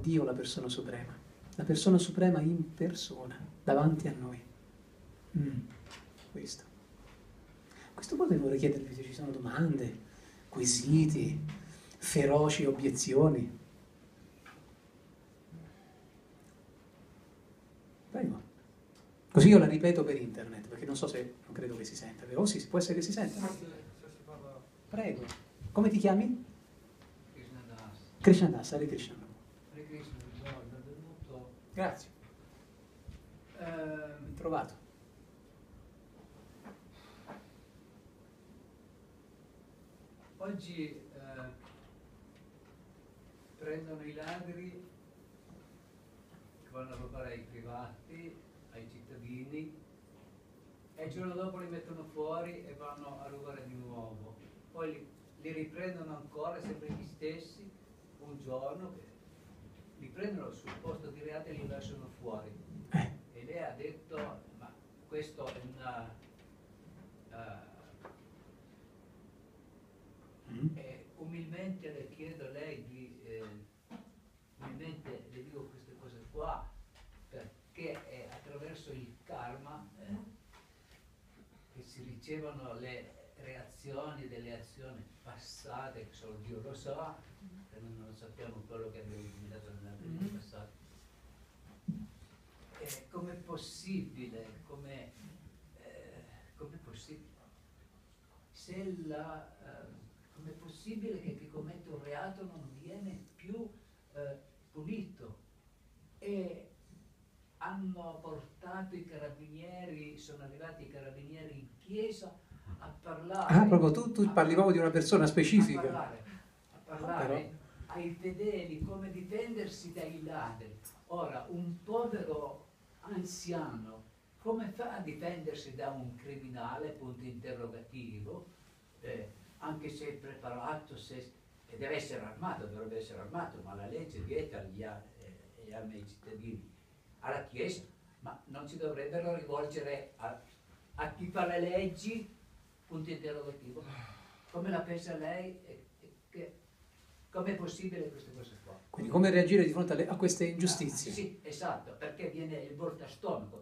Dio, la persona suprema la persona suprema in persona, davanti a noi. Mm, questo. A questo punto vorrei chiedervi se ci sono domande, quesiti, feroci obiezioni. Prego. Così io la ripeto per internet, perché non so se, non credo che si senta, però sì, può essere che si senta. Prego. Come ti chiami? Krishnadas. Krishnadas, Hare Krishna. Grazie. Eh, trovato. Oggi eh, prendono i ladri che vanno a rubare ai privati, ai cittadini e il giorno dopo li mettono fuori e vanno a rubare di nuovo. Poi li, li riprendono ancora, sempre gli stessi, un giorno prendono sul posto di reato e li lasciano fuori. Eh. E lei ha detto, ma questo è una... Uh, mm. e umilmente le chiedo a lei di... Eh, umilmente le dico queste cose qua perché è attraverso il karma eh, che si ricevono le reazioni delle azioni passate, che solo Dio lo sa, noi non sappiamo quello che abbiamo combinato nella vita mm-hmm. passata. Eh, com'è possibile, com'è, eh, com'è possibile? Se la, eh, com'è possibile che chi commette un reato non viene più eh, punito? E hanno portato i carabinieri, sono arrivati i carabinieri in chiesa a parlare. Ah, proprio tu, tu parli proprio di una persona specifica. A parlare, a parlare ai fedeli come difendersi dai ladri. Ora, un povero anziano come fa a difendersi da un criminale, punto interrogativo, eh, anche se è preparato, se, e deve essere armato, dovrebbe essere armato, ma la legge vieta gli, eh, armi ai cittadini, alla Chiesa, ma non si dovrebbero rivolgere a, a chi fa le leggi, punto interrogativo. Come la pensa lei? Che Com'è possibile queste cose qua? Quindi come reagire di fronte alle, a queste ingiustizie? Ah, sì, esatto, perché viene il volta stomaco.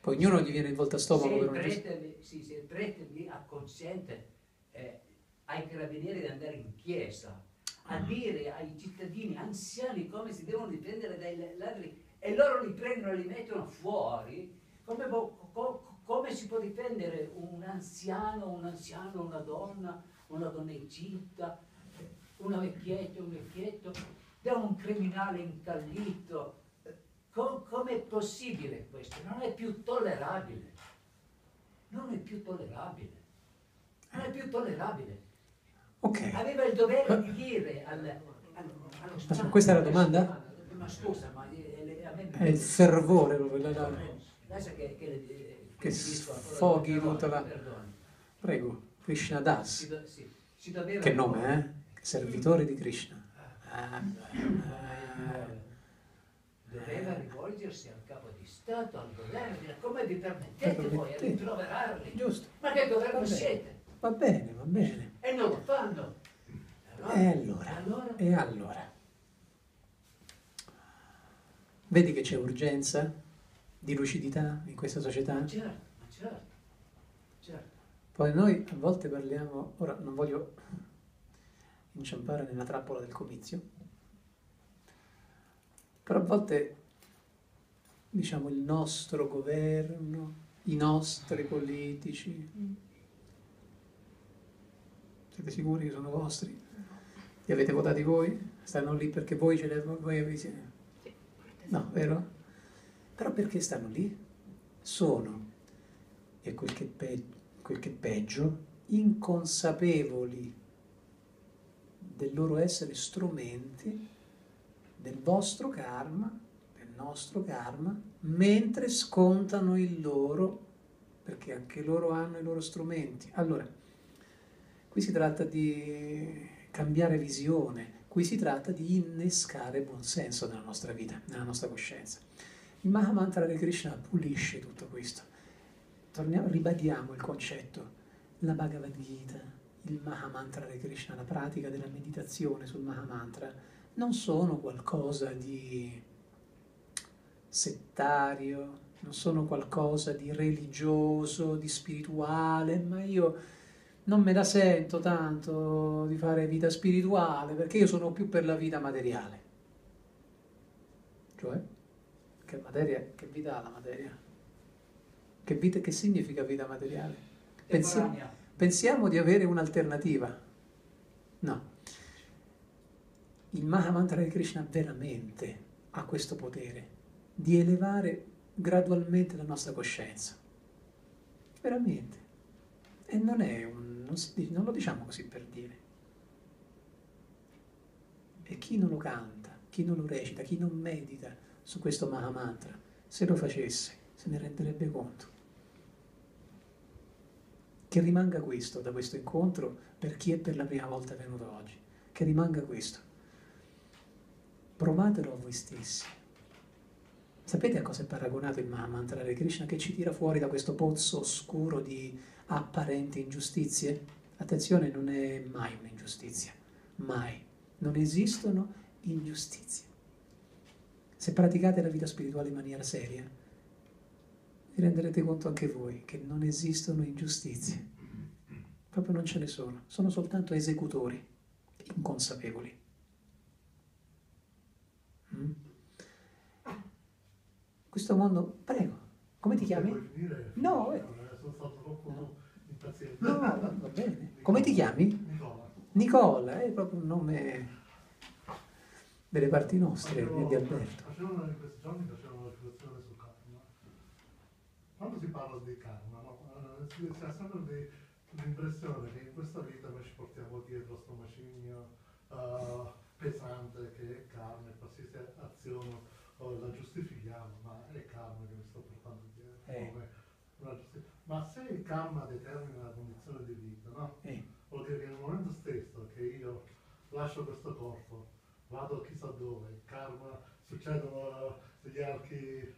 Poi ognuno gli viene il volta stomaco per una prete, sì, se il prete mi acconsente eh, ai carabinieri di andare in chiesa a ah. dire ai cittadini anziani come si devono difendere dai ladri e loro li prendono e li mettono fuori, come, co, come si può difendere un anziano, un anziano, una donna, una donna incinta? una vecchietta, un vecchietto, da un criminale incallito. Com- com'è possibile questo? Non è più tollerabile. Non è più tollerabile. Non è più tollerabile. Okay. Aveva il dovere di dire al, al, allo Stato. Questa è la domanda? Ma scusa, ma eh, a me È il fervore Lascia che, che, Che ancora sfoghi tutta la-. Prego, Krishna Das. sì, doveva Che nome, eh? Servitore di Krishna. Ah, Eh, Doveva rivolgersi al capo di Stato, al governo, dire come vi permettete voi a rimproverarli? giusto. Ma che governo Va siete? Va bene, va bene. E non lo fanno. E allora? allora? E allora? Vedi che c'è urgenza di lucidità in questa società? Ma certo, ma certo, certo. Poi noi a volte parliamo, ora non voglio inciampare nella trappola del comizio, però a volte diciamo il nostro governo, i nostri politici, siete sicuri che sono vostri? Li avete votati voi? Stanno lì perché voi ce li avete? No, vero? Però perché stanno lì? Sono, e quel che, pe- quel che è peggio, inconsapevoli del loro essere strumenti del vostro karma, del nostro karma, mentre scontano il loro, perché anche loro hanno i loro strumenti. Allora, qui si tratta di cambiare visione, qui si tratta di innescare buonsenso nella nostra vita, nella nostra coscienza. Il Mahamantra di Krishna pulisce tutto questo. Torniamo, ribadiamo il concetto. La Bhagavad Gita, il Mahamantra di Krishna, la pratica della meditazione sul Mahamantra, non sono qualcosa di settario, non sono qualcosa di religioso, di spirituale, ma io non me la sento tanto di fare vita spirituale perché io sono più per la vita materiale. Cioè, che materia, che vita ha la materia? Che, vita, che significa vita materiale? Pensiamo. Pensiamo di avere un'alternativa. No. Il Mahamantra di Krishna veramente ha questo potere di elevare gradualmente la nostra coscienza. Veramente. E non un, non, si non lo diciamo così per dire. E chi non lo canta, chi non lo recita, chi non medita su questo Mahamantra, se lo facesse, se ne renderebbe conto. Che rimanga questo da questo incontro per chi è per la prima volta venuto oggi. Che rimanga questo. Provatelo a voi stessi. Sapete a cosa è paragonato il Mahamantra di Krishna che ci tira fuori da questo pozzo oscuro di apparenti ingiustizie? Attenzione, non è mai un'ingiustizia, mai. Non esistono ingiustizie. Se praticate la vita spirituale in maniera seria, vi renderete conto anche voi che non esistono ingiustizie. Proprio non ce ne sono, sono soltanto esecutori inconsapevoli. Mm? Questo mondo, prego, come ti chiami? No, eh. Sono stato troppo impaziente. No, va bene. Come ti chiami? Nicola. Nicola, è proprio un nome delle parti nostre, di Alberto. Facevano in questi giorni facevano sul karma. Quando si parla di karma, no? Eh, si, si ha sempre di- l'impressione che in questa vita noi ci portiamo dietro questo macigno eh, pesante che è karma qualsiasi azione oh, la giustifichiamo, ma è karma che mi sto portando dietro. Eh. Ma se il karma determina la condizione di vita, no? Eh, Vuol dire che nel momento stesso che io lascio questo corpo, vado chissà dove, il karma, succedono degli archi,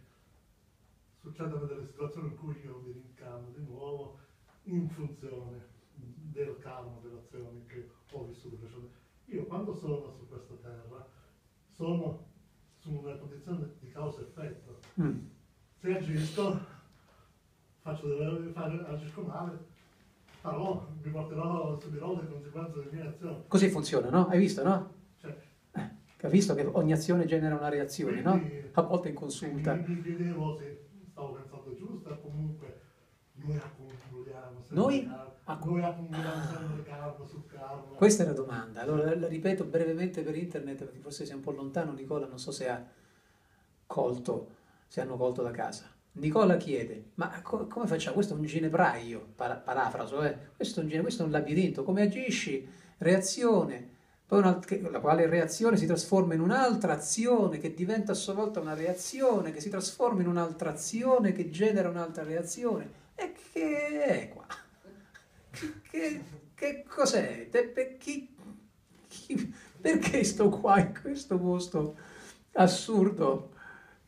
succedono delle situazioni in cui io mi rincarno di nuovo in funzione del karma, delle azioni che ho vissuto. Io quando sono su questa terra sono su una condizione di causa-effetto. mm, Se agisco, faccio delle, fare, agisco male, farò, mi porterò, subirò le conseguenze delle mie azioni. Così funziona, no? Hai visto, no? Cioè, Eh, hai visto che ogni azione genera una reazione, no? Quindi- A volte in consulta. mi, mi chiedevo se stavo pensando giusto, e comunque noi accumuliamo sempre Noi karma, accu- noi accumuliamo sempre karma su karma. Questa è la domanda. Allora la ripeto brevemente per internet perché forse sei un po' lontano, Nicola, non so se ha colto, se hanno colto da casa. Nicola chiede, ma co- come facciamo? Questo è un ginepraio, para- parafraso, eh? questo, è un gine- questo è un labirinto, come agisci? Reazione, poi la quale reazione si trasforma in un'altra azione che diventa a sua volta una reazione, che si trasforma in un'altra azione che genera un'altra reazione. E che è qua? Che, che- cos'è? Per chi- chi- perché sto qua in questo posto assurdo?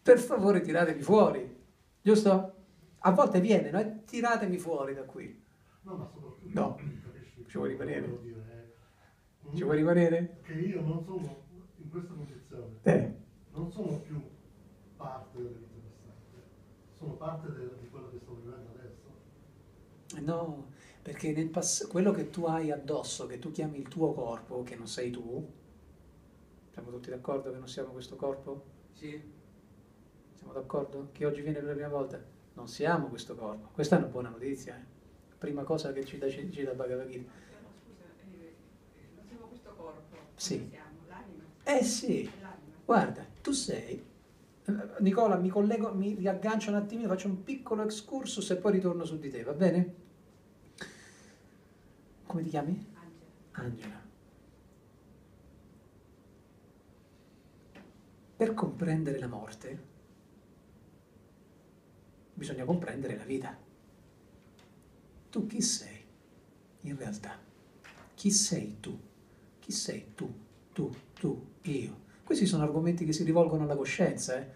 Per favore tiratemi fuori, giusto? A volte viene, no? E tiratemi fuori da qui. No, ma soprattutto No. Ci vuoi rimanere? eh? Ci vuoi rimanere? Che io non sono in questa condizione, Eh. non sono più parte della vita passata, sono parte del- di quello che sto vivendo. No, perché nel pass- quello che tu hai addosso, che tu chiami il tuo corpo, che non sei tu, siamo tutti d'accordo che non siamo questo corpo? Sì. Siamo d'accordo? Che oggi viene per la prima volta? Non siamo questo corpo. Questa è una buona notizia. eh. Prima cosa che ci dà, ci, ci dà Bhagavad Gita. Siamo, scusa, eh, non siamo questo corpo, Sì. siamo? L'anima? Eh sì, l'anima. guarda, tu sei... eh, Nicola, mi collego, mi riaggancio un attimino, faccio un piccolo excursus e poi ritorno su di te, va bene? Come ti chiami? Angela. Angela. Per comprendere la morte bisogna comprendere la vita. Tu chi sei in realtà? Chi sei tu? Chi sei tu? Tu, tu, io. Questi sono argomenti che si rivolgono alla coscienza. eh.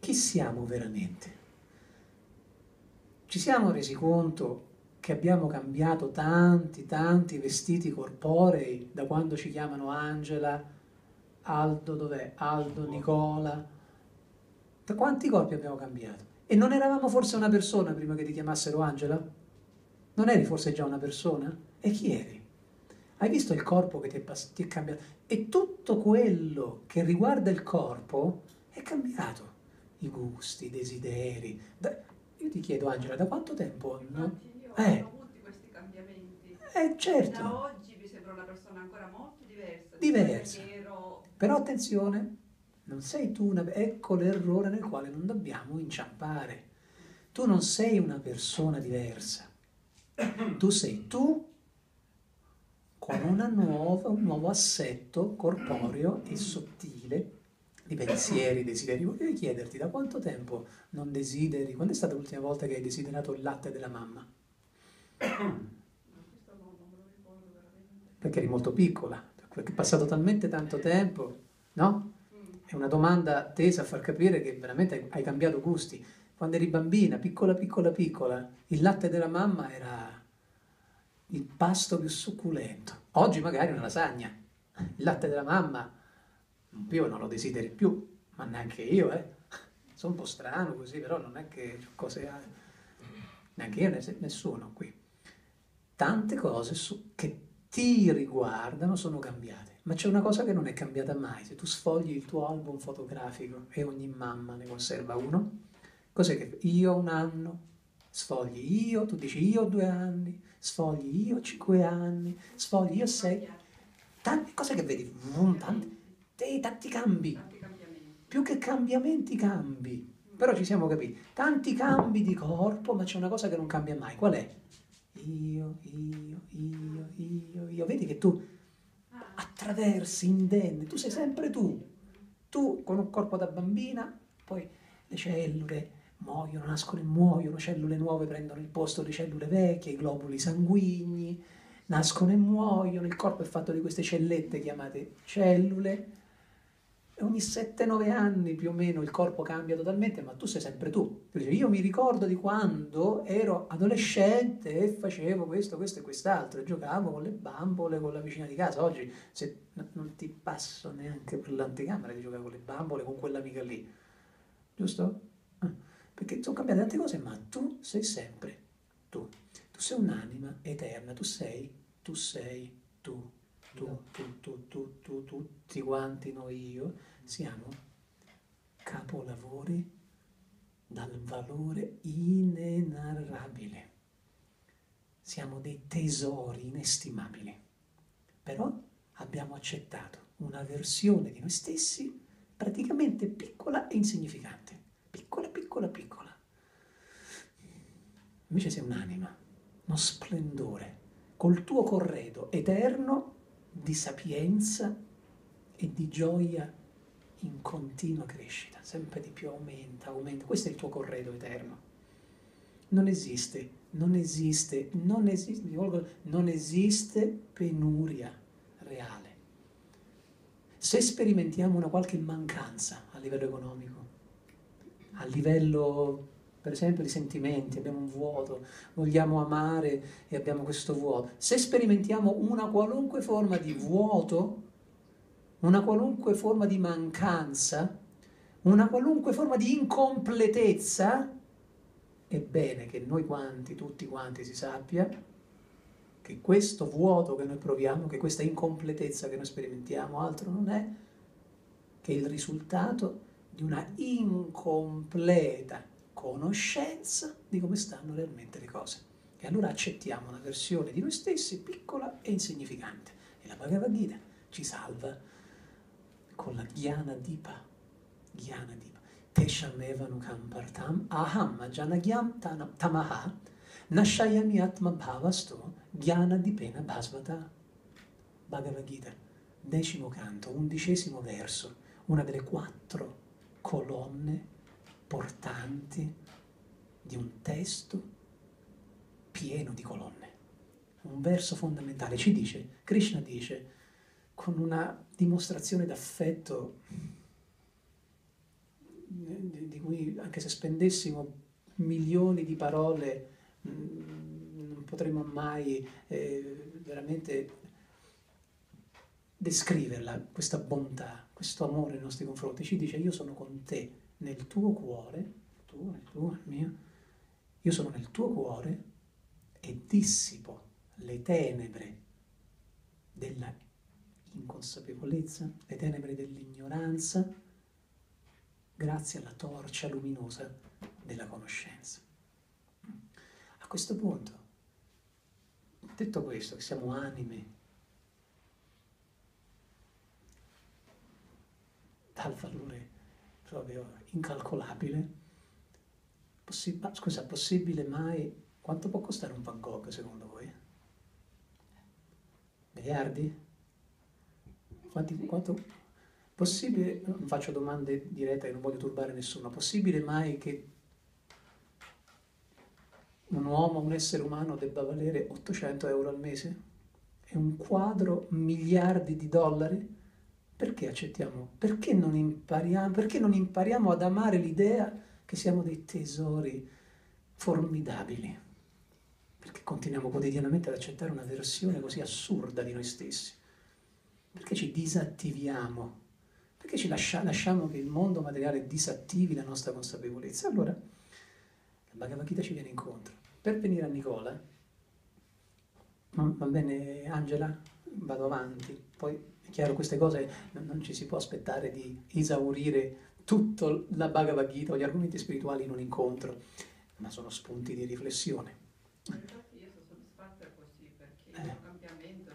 Chi siamo veramente? Ci siamo resi conto che abbiamo cambiato tanti, tanti vestiti corporei da quando ci chiamano Angela, Aldo, dov'è? Aldo, Nicola. Da quanti corpi abbiamo cambiato? E non eravamo forse una persona prima che ti chiamassero Angela? Non eri forse già una persona? E chi eri? Hai visto il corpo che ti è, pass- ti è cambiato? E tutto quello che riguarda il corpo è cambiato. I gusti, i desideri. Da- io ti chiedo, Angela, da quanto tempo? no? Io Eh. ho avuto questi cambiamenti. Eh, certo. Da oggi mi sembra una persona ancora molto diversa. di Diversa. che ero Però attenzione, non sei tu una... Ecco l'errore nel quale non dobbiamo inciampare. Tu non sei una persona diversa. Tu sei tu con una nuova, un nuovo assetto corporeo e sottile di pensieri, desideri. Voglio chiederti da quanto tempo non desideri? Quando è stata l'ultima volta che hai desiderato il latte della mamma? Perché eri molto piccola, perché è passato talmente tanto tempo, no? È una domanda tesa a far capire che veramente hai- cambiato gusti. Quando eri bambina, piccola, piccola, piccola, il latte della mamma era il pasto più succulento. Oggi magari una lasagna. Il latte della mamma, io non lo desideri più, ma neanche io, eh. Sono un po' strano così, però non è che cose... Neanche io, nessuno qui. Tante cose su- che ti riguardano sono cambiate. Ma c'è una cosa che non è cambiata mai. Se tu sfogli il tuo album fotografico e ogni mamma ne conserva uno, cos'è che io ho un anno, sfogli io, tu dici io ho due anni, sfogli io ho cinque anni, sfogli io sei. Tante cose che vedi, tanti, tanti cambi, più che cambiamenti, cambi. Però ci siamo capiti. Tanti cambi di corpo, ma c'è una cosa che non cambia mai. Qual è? Io, io, io, io, io. Vedi che tu attraversi indenni, tu sei sempre tu. Tu con un corpo da bambina, poi le cellule muoiono, nascono e muoiono, cellule nuove prendono il posto di cellule vecchie, i globuli sanguigni, nascono e muoiono, il corpo è fatto di queste cellette chiamate cellule. Ogni 7-9 anni più o meno il corpo cambia totalmente, ma tu sei sempre tu. Tu Io mi ricordo di quando ero adolescente e facevo questo, questo e quest'altro, e giocavo con le bambole con la vicina di casa. Oggi se non ti passo neanche per l'anticamera di giocare con le bambole con quell'amica lì, giusto? Eh, Perché sono cambiate tante cose, ma tu sei sempre tu. Tu sei un'anima eterna, tu sei, tu sei, tu, tu, tu, tu, tu, tu, tutti quanti noi io siamo capolavori dal valore inenarrabile. Siamo dei tesori inestimabili. Però abbiamo accettato una versione di noi stessi praticamente piccola e insignificante. Piccola, piccola, piccola. Invece sei un'anima, uno splendore, col tuo corredo eterno di sapienza e di gioia in continua crescita, sempre di più aumenta, aumenta. Questo è il tuo corredo eterno. Non esiste, non esiste, non esiste, non esiste penuria reale. Se sperimentiamo una qualche mancanza a livello economico, a livello per esempio di sentimenti, abbiamo un vuoto, vogliamo amare e abbiamo questo vuoto. Se sperimentiamo una qualunque forma di vuoto, una qualunque forma di mancanza, una qualunque forma di incompletezza, è bene che noi quanti, tutti quanti si sappia che questo vuoto che noi proviamo, che questa incompletezza che noi sperimentiamo, altro non è che il risultato di una incompleta conoscenza di come stanno realmente le cose. E allora accettiamo una versione di noi stessi piccola e insignificante. E la Bhagavad Gita ci salva con la Jnana Dipa. Jnana Dipa. Teshameva nukampartam aham janagyam tamaha nashayami atma bhavasto jnana dipena bhasvata. Bhagavad Gita, decimo canto, undicesimo verso, una delle quattro colonne portanti di un testo pieno di colonne. Un verso fondamentale ci dice, Krishna dice, con una dimostrazione d'affetto di cui anche se spendessimo milioni di parole mm, non potremmo mai eh, veramente descriverla, questa bontà, questo amore nei nostri confronti. Ci dice io sono con te nel tuo cuore, tu, nel tuo, nel mio, io sono nel tuo cuore e dissipo le tenebre della inconsapevolezza, le tenebre dell'ignoranza, grazie alla torcia luminosa della conoscenza. A questo punto, detto questo, che siamo anime dal valore proprio incalcolabile. Possi- scusa, possibile mai? Quanto può costare un Van Gogh secondo voi? Miliardi? Quanti, quanto? Possibile, non faccio domande dirette che non voglio turbare nessuno, possibile mai che un uomo, un essere umano debba valere 800 euro al mese? E un quadro miliardi di dollari? Perché accettiamo? Perché non impariamo, perché non impariamo ad amare l'idea che siamo dei tesori formidabili? Perché continuiamo quotidianamente ad accettare una versione così assurda di noi stessi? Perché ci disattiviamo? Perché ci lascia, lasciamo che il mondo materiale disattivi la nostra consapevolezza? Allora, la Bhagavad Gita ci viene incontro. Per venire a Nicola, va bene Angela? Vado avanti, poi chiaro, queste cose non ci si può aspettare di esaurire tutta la Bhagavad Gita o gli argomenti spirituali in un incontro, ma sono spunti di riflessione. Infatti io sono soddisfatta così perché eh. il cambiamento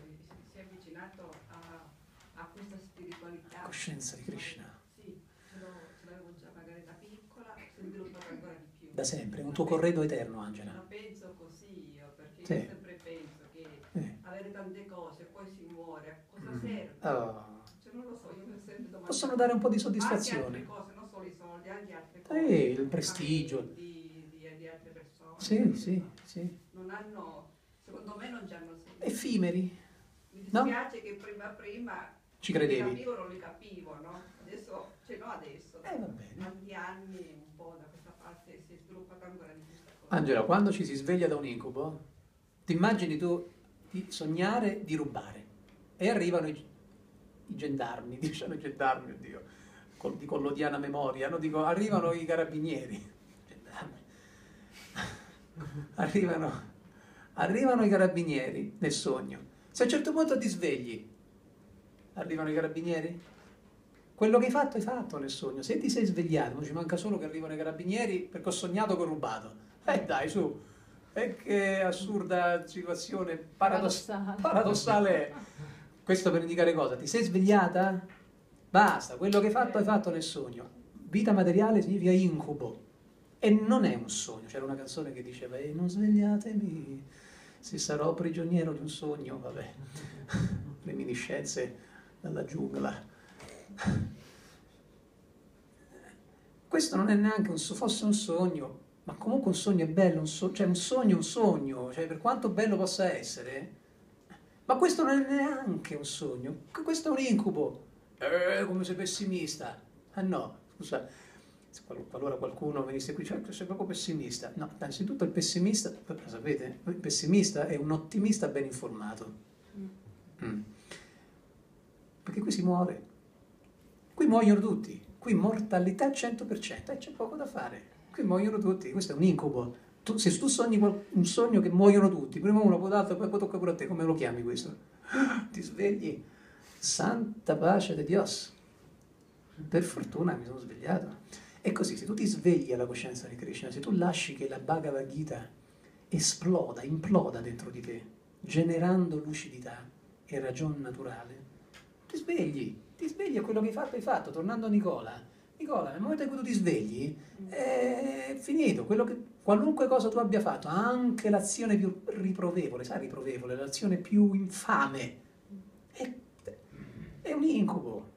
si è avvicinato a, a questa spiritualità. Coscienza di Krishna. Da sempre, un tuo corredo eterno, Angela. La penso così io, perché sì. io sempre penso che eh. avere tante cose, poi si muore, cosa mm. serve? Oh. Cioè, non lo so, io mi ho sempre domandato. Possono dare un po' di soddisfazione. Anche altre cose, non solo i soldi, anche altre cose. Eh, il prestigio. Di, di, di, altre persone. Sì, sì, sì. Non hanno, secondo me non ci hanno. Effimeri. Mi dispiace no? che prima prima ci credevi. Capivo, non li capivo, no? Adesso, cioè no adesso. Eh, va bene. Tanti anni un po' da questa parte si è sviluppata ancora di questa cosa. Angela, quando ci si sveglia da un incubo, ti immagini tu di sognare di rubare e arrivano i, i gendarmi, diciamo i gendarmi, oddio, col, di collodiana memoria, no? Dico, arrivano i carabinieri, gendarmi, arrivano, arrivano i carabinieri nel sogno. Se a un certo punto ti svegli, arrivano i carabinieri? Quello che hai fatto hai fatto nel sogno. Se ti sei svegliato, ci manca solo che arrivano i carabinieri perché ho sognato che ho rubato. Eh dai, su, e che assurda situazione paradoss- paradossale. paradossale. Questo per indicare cosa? Ti sei svegliata? Basta, quello che hai fatto hai fatto nel sogno. Vita materiale significa incubo. E non è un sogno. C'era una canzone che diceva, e non svegliatemi, se sarò prigioniero di un sogno, vabbè. reminiscenze dalla giungla. Questo non è neanche un, fosse un sogno, ma comunque un sogno è bello, un so, cioè un sogno è un sogno, cioè per quanto bello possa essere, ma questo non è neanche un sogno, questo è un incubo, eh, come sei pessimista. Ah no, scusa, qualora qualcuno venisse qui, cioè sei proprio pessimista. No, innanzitutto il pessimista, sapete, il pessimista è un ottimista ben informato. Mm. Qui si muore, qui muoiono tutti, qui mortalità 100%, e c'è poco da fare qui muoiono tutti, questo è un incubo. Tu, se tu sogni un sogno che muoiono tutti, prima uno, poi l'altro, poi tocca pure a te, come lo chiami questo? Ti svegli, santa pace di Dios. Per fortuna mi sono svegliato. E così, se tu ti svegli alla coscienza di Krishna, se tu lasci che la Bhagavad Gita esploda, imploda dentro di te, generando lucidità e ragione naturale, ti svegli, ti svegli a quello che hai fatto, hai fatto, tornando a Nicola Nicola, nel momento in cui tu ti svegli, è finito. Che, qualunque cosa tu abbia fatto, anche l'azione più riprovevole, sai riprovevole, l'azione più infame, è, è un incubo.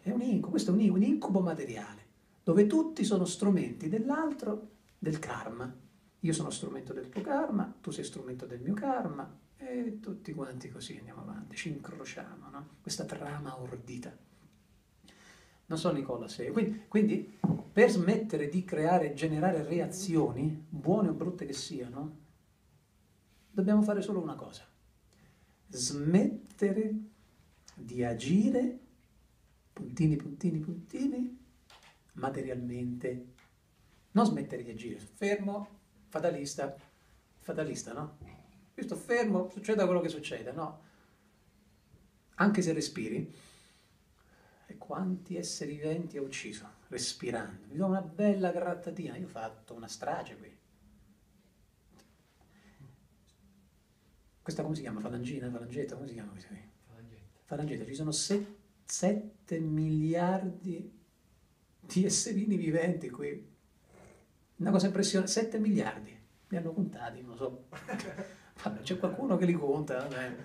È un incubo, questo è un, un incubo materiale, dove tutti sono strumenti dell'altro, del karma. Io sono strumento del tuo karma, tu sei strumento del mio karma, e tutti quanti così andiamo avanti, ci incrociamo, no? questa trama ordita. Non so Nicola se... Quindi, quindi, per smettere di creare e generare reazioni, buone o brutte che siano, dobbiamo fare solo una cosa. Smettere di agire, puntini, puntini, puntini, materialmente. Non smettere di agire, fermo, fatalista, fatalista, no? Io sto fermo, succeda quello che succeda, no? Anche se respiri, e quanti esseri viventi ha ucciso, respirando. Mi do una bella grattatina, io ho fatto una strage qui. Questa come si chiama? Falangina, falangetta, come si chiama questa qui? Falangetta. Falangetta, ci sono 7 miliardi di esserini viventi qui. Una cosa impressionante, 7 miliardi. Li hanno contati, non lo so. Vabbè, c'è qualcuno che li conta. Vabbè.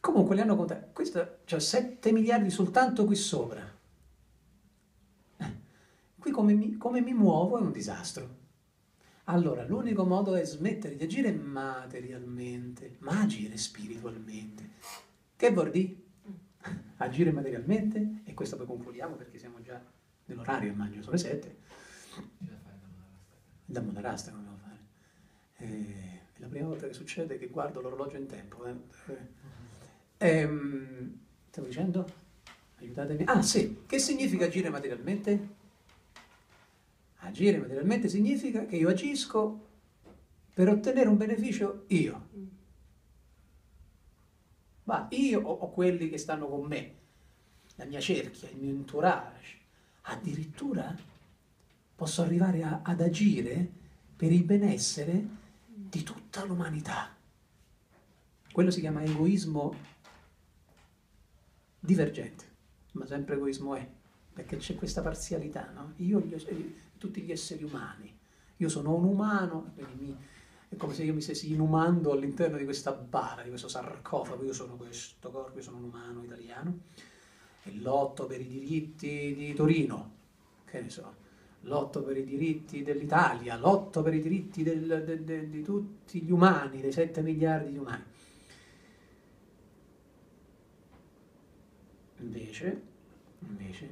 Comunque li hanno contati. Questo, cioè 7 miliardi soltanto qui sopra. Eh, qui come mi, come mi muovo è un disastro. Allora, l'unico modo è smettere di agire materialmente, ma agire spiritualmente. Che vuol dire? Agire materialmente, e questo poi concludiamo perché siamo già nell'orario, immagino, sono le 7. Da Monarasta come devo fare. Eh, la prima volta che succede che guardo l'orologio in tempo. Eh. Ehm, stavo dicendo? Aiutatemi. Ah sì, che significa agire materialmente? Agire materialmente significa che io agisco per ottenere un beneficio io. Ma io o, quelli che stanno con me, la mia cerchia, il mio entourage, addirittura posso arrivare a, ad agire per il benessere di tutta l'umanità. Quello si chiama egoismo divergente, ma sempre egoismo è, perché c'è questa parzialità, no? Io, gli, tutti gli esseri umani, io sono un umano, mi, è come se io mi stessi inumando all'interno di questa bara, di questo sarcofago, io sono questo corpo, io sono un umano italiano, e lotto per i diritti di Torino, che ne so, lotto per i diritti dell'Italia, lotto per i diritti del, de, de, di tutti gli umani, dei 7 miliardi di umani. Invece, invece,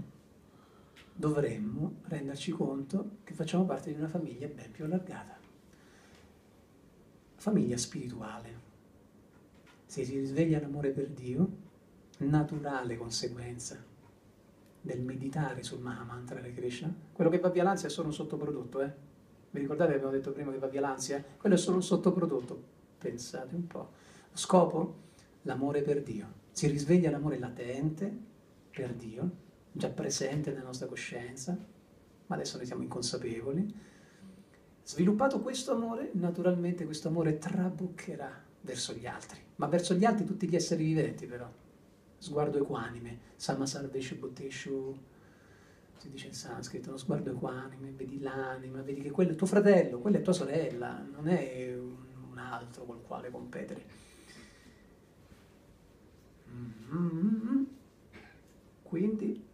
dovremmo renderci conto che facciamo parte di una famiglia ben più allargata. Famiglia spirituale. Se si risveglia l'amore per Dio, naturale conseguenza del meditare sul Mahamantra di Krishna, quello che va via l'ansia è solo un sottoprodotto, eh? Vi ricordate che abbiamo detto prima che va via l'ansia? Quello è solo un sottoprodotto. Pensate un po'. Lo scopo? L'amore per Dio si risveglia l'amore latente per Dio, già presente nella nostra coscienza, ma adesso ne siamo inconsapevoli. Sviluppato questo amore, naturalmente questo amore traboccherà verso gli altri, ma verso gli altri tutti gli esseri viventi però. Sguardo equanime, samasarveshu bhuteshu, si dice in sanscrito, uno sguardo equanime, vedi l'anima, vedi che quello è tuo fratello, quella è tua sorella, non è un altro col quale competere. Mm-hmm. Quindi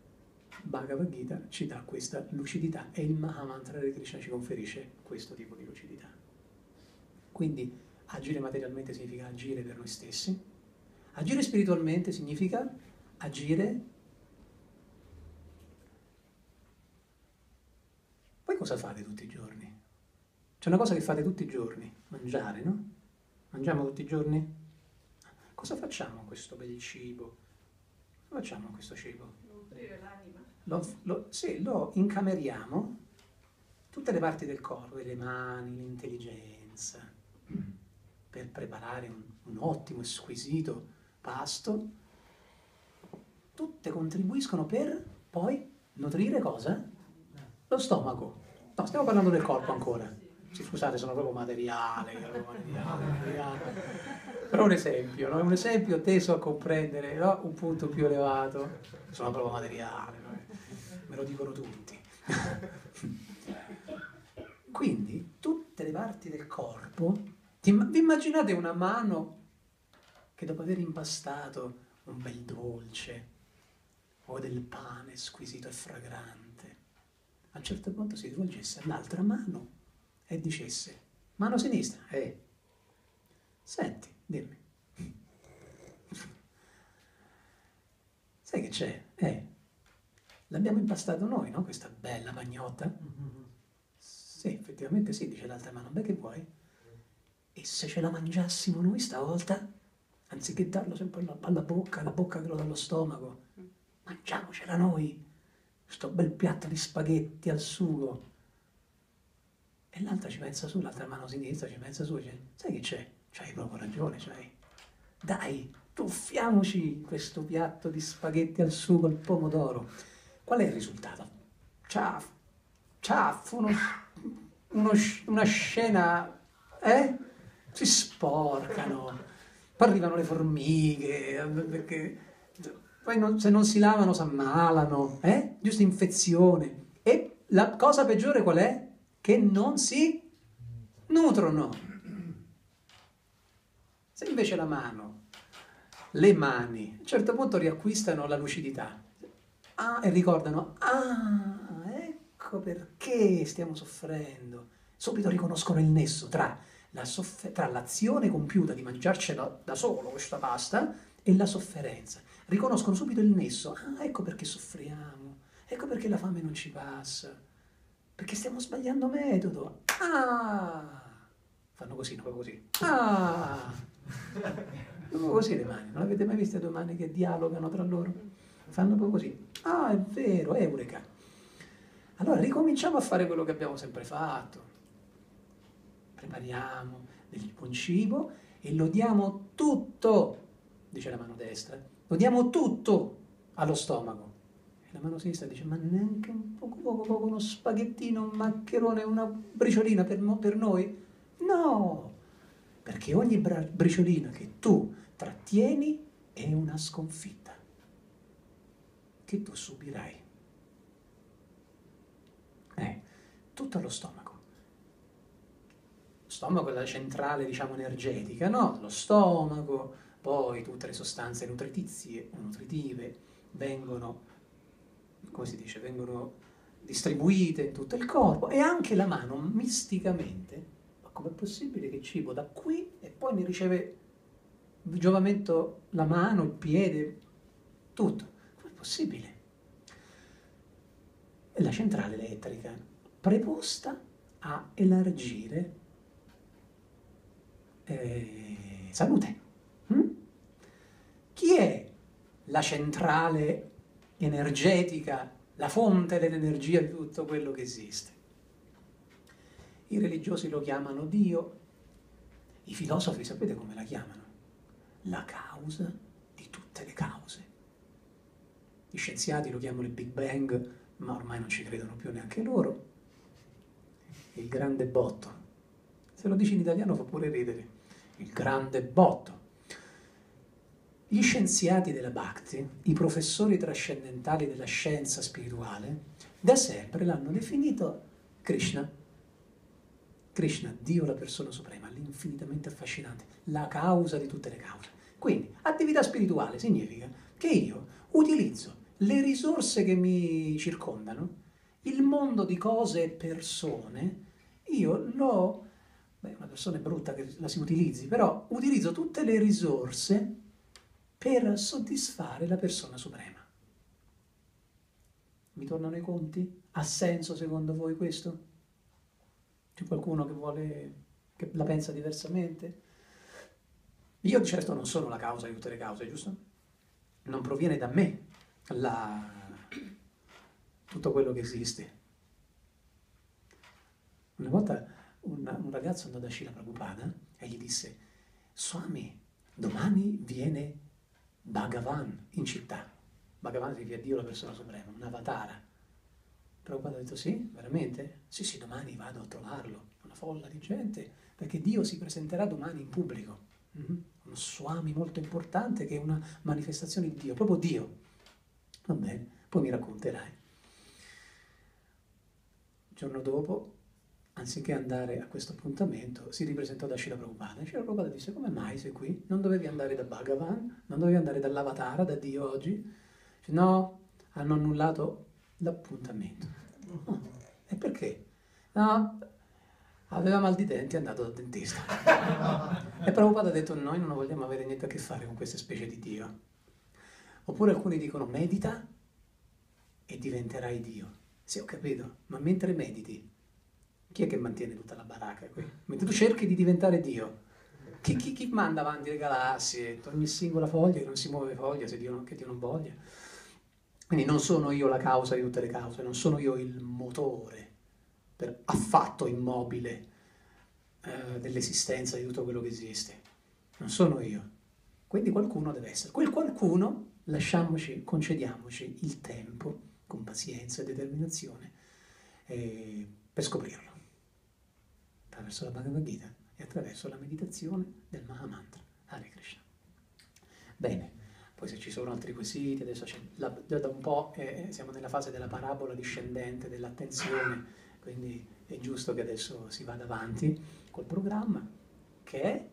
Bhagavad Gita ci dà questa lucidità e il Mahamantra di Krishna ci conferisce questo tipo di lucidità. Quindi agire materialmente significa agire per noi stessi, agire spiritualmente significa agire... Poi cosa fate tutti i giorni? C'è una cosa che fate tutti i giorni, mangiare, no? Mangiamo tutti i giorni? Cosa facciamo con questo bel cibo? Cosa facciamo con questo cibo? Nutrire l'anima. Lo, lo- sì, lo incameriamo, tutte le parti del corpo, le mani, l'intelligenza, per preparare un, un ottimo e squisito pasto, tutte contribuiscono per poi nutrire cosa? Lo stomaco. No, stiamo parlando del corpo ancora. Scusate, sono proprio materiale, materiale. Però un esempio, no? un esempio teso a comprendere no? un punto più elevato. Sono proprio materiale, me lo dicono tutti. Quindi tutte le parti del corpo, vi immaginate una mano che dopo aver impastato un bel dolce o del pane squisito e fragrante, a un certo punto si rivolgesse all'altra mano e dicesse, mano sinistra, eh, senti, dimmi, sai che c'è? Eh, l'abbiamo impastato noi, no? Questa bella pagnotta? Sì, effettivamente sì, dice l'altra mano, beh che vuoi? E se ce la mangiassimo noi stavolta, anziché darlo sempre alla, bocca, alla bocca che lo dà allo stomaco, mangiamocela noi, sto bel piatto di spaghetti al sugo. E l'altra ci pensa su, l'altra mano sinistra ci pensa su, dice, sai che c'è? C'hai proprio ragione, c'hai. Dai, tuffiamoci questo piatto di spaghetti al sugo al pomodoro. Qual è il risultato? Ciaff, ciaff, uno, uno una scena, eh? Si sporcano, arrivano le formiche, perché poi non- se non si lavano si ammalano, eh? Giusto infezione. E la cosa peggiore qual è? Che non si nutrono. Se invece la mano, le mani, a un certo punto riacquistano la lucidità ah, e ricordano, ah, ecco perché stiamo soffrendo. Subito riconoscono il nesso tra, la soffe- tra l'azione compiuta di mangiarcela da solo questa pasta e la sofferenza. Riconoscono subito il nesso, ah, ecco perché soffriamo, ecco perché la fame non ci passa, perché stiamo sbagliando metodo. Ah! Fanno così, non proprio così. Ah! Proprio così le mani, non avete mai visto due mani che dialogano tra loro? Fanno proprio così. Ah, è vero, eureka. Allora ricominciamo a fare quello che abbiamo sempre fatto. Prepariamo del buon cibo e lo diamo tutto, dice la mano destra, lo diamo tutto allo stomaco. E la mano sinistra dice, ma neanche un poco, poco, poco, uno spaghettino, un maccherone, una briciolina per, per noi? No, perché ogni briciolina che tu trattieni è una sconfitta che tu subirai. Eh, tutto allo stomaco. Stomaco è la centrale, diciamo, energetica, no? Lo stomaco, poi tutte le sostanze nutritizie, nutritive vengono, come si dice, vengono distribuite in tutto il corpo e anche la mano misticamente, ma com'è possibile che cibo da qui e poi mi riceve giovamento la mano, il piede, tutto? Com'è possibile? È la centrale elettrica preposta a elargire eh, salute. Mm? Chi è la centrale energetica, la fonte dell'energia di tutto quello che esiste? I religiosi lo chiamano Dio, i filosofi sapete come la chiamano? La causa di tutte le cause. Gli scienziati lo chiamano il Big Bang, ma ormai non ci credono più neanche loro. Il grande botto. Se lo dici in italiano fa pure ridere. Il grande botto. Gli scienziati della Bhakti, i professori trascendentali della scienza spirituale, da sempre l'hanno definito Krishna. Krishna, Dio la persona suprema, l'infinitamente affascinante, la causa di tutte le cause. Quindi, attività spirituale significa che io utilizzo le risorse che mi circondano, il mondo di cose e persone, io lo... Una persona è brutta che la si utilizzi, però utilizzo tutte le risorse per soddisfare la persona suprema. Mi tornano i conti? Ha senso secondo voi questo? C'è qualcuno che vuole, che la pensa diversamente? Io certo non sono la causa di tutte le cause, giusto? Non proviene da me la, tutto quello che esiste. Una volta un, un ragazzo andò da Shila Prabhupada e gli disse, Swami, domani viene Bhagavan in città. Bhagavan significa Dio la persona suprema, un avatara. Prabhupada ha detto sì, veramente? Sì, sì, domani vado a trovarlo, una folla di gente, perché Dio si presenterà domani in pubblico. Mm-hmm. Uno swami molto importante che è una manifestazione di Dio, proprio Dio. Va bene, poi mi racconterai. Il giorno dopo, anziché andare a questo appuntamento, si ripresentò da Shila Prabhupada. Shila Prabhupada disse, come mai sei qui? Non dovevi andare da Bhagavan? Non dovevi andare dall'avatara, da Dio oggi? Dice, no, hanno annullato l'appuntamento. Oh, e perché? No, aveva mal di denti, è andato dal dentista. e Prabhupada ha detto, noi non vogliamo avere niente a che fare con queste specie di Dio. Oppure alcuni dicono, medita e diventerai Dio. Sì, ho capito, ma mentre mediti, chi è che mantiene tutta la baracca qui? Mentre tu cerchi di diventare Dio, chi, chi, chi manda avanti le galassie, ogni singola foglia che non si muove foglia se Dio non, che Dio non voglia? Quindi non sono io la causa di tutte le cause, non sono io il motore per affatto immobile eh, dell'esistenza di tutto quello che esiste. Non sono io. Quindi qualcuno deve essere. Quel qualcuno, lasciamoci, concediamoci il tempo, con pazienza e determinazione, eh, per scoprirlo. Attraverso la Bhagavad Gita e attraverso la meditazione del Mahamantra. Hare Krishna. Bene. Poi se ci sono altri quesiti, adesso la, da un po' eh, siamo nella fase della parabola discendente dell'attenzione, quindi è giusto che adesso si vada avanti col programma che è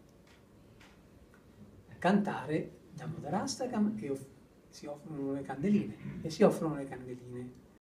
cantare Damodarastakam e off- si offrono le candeline e si offrono le candeline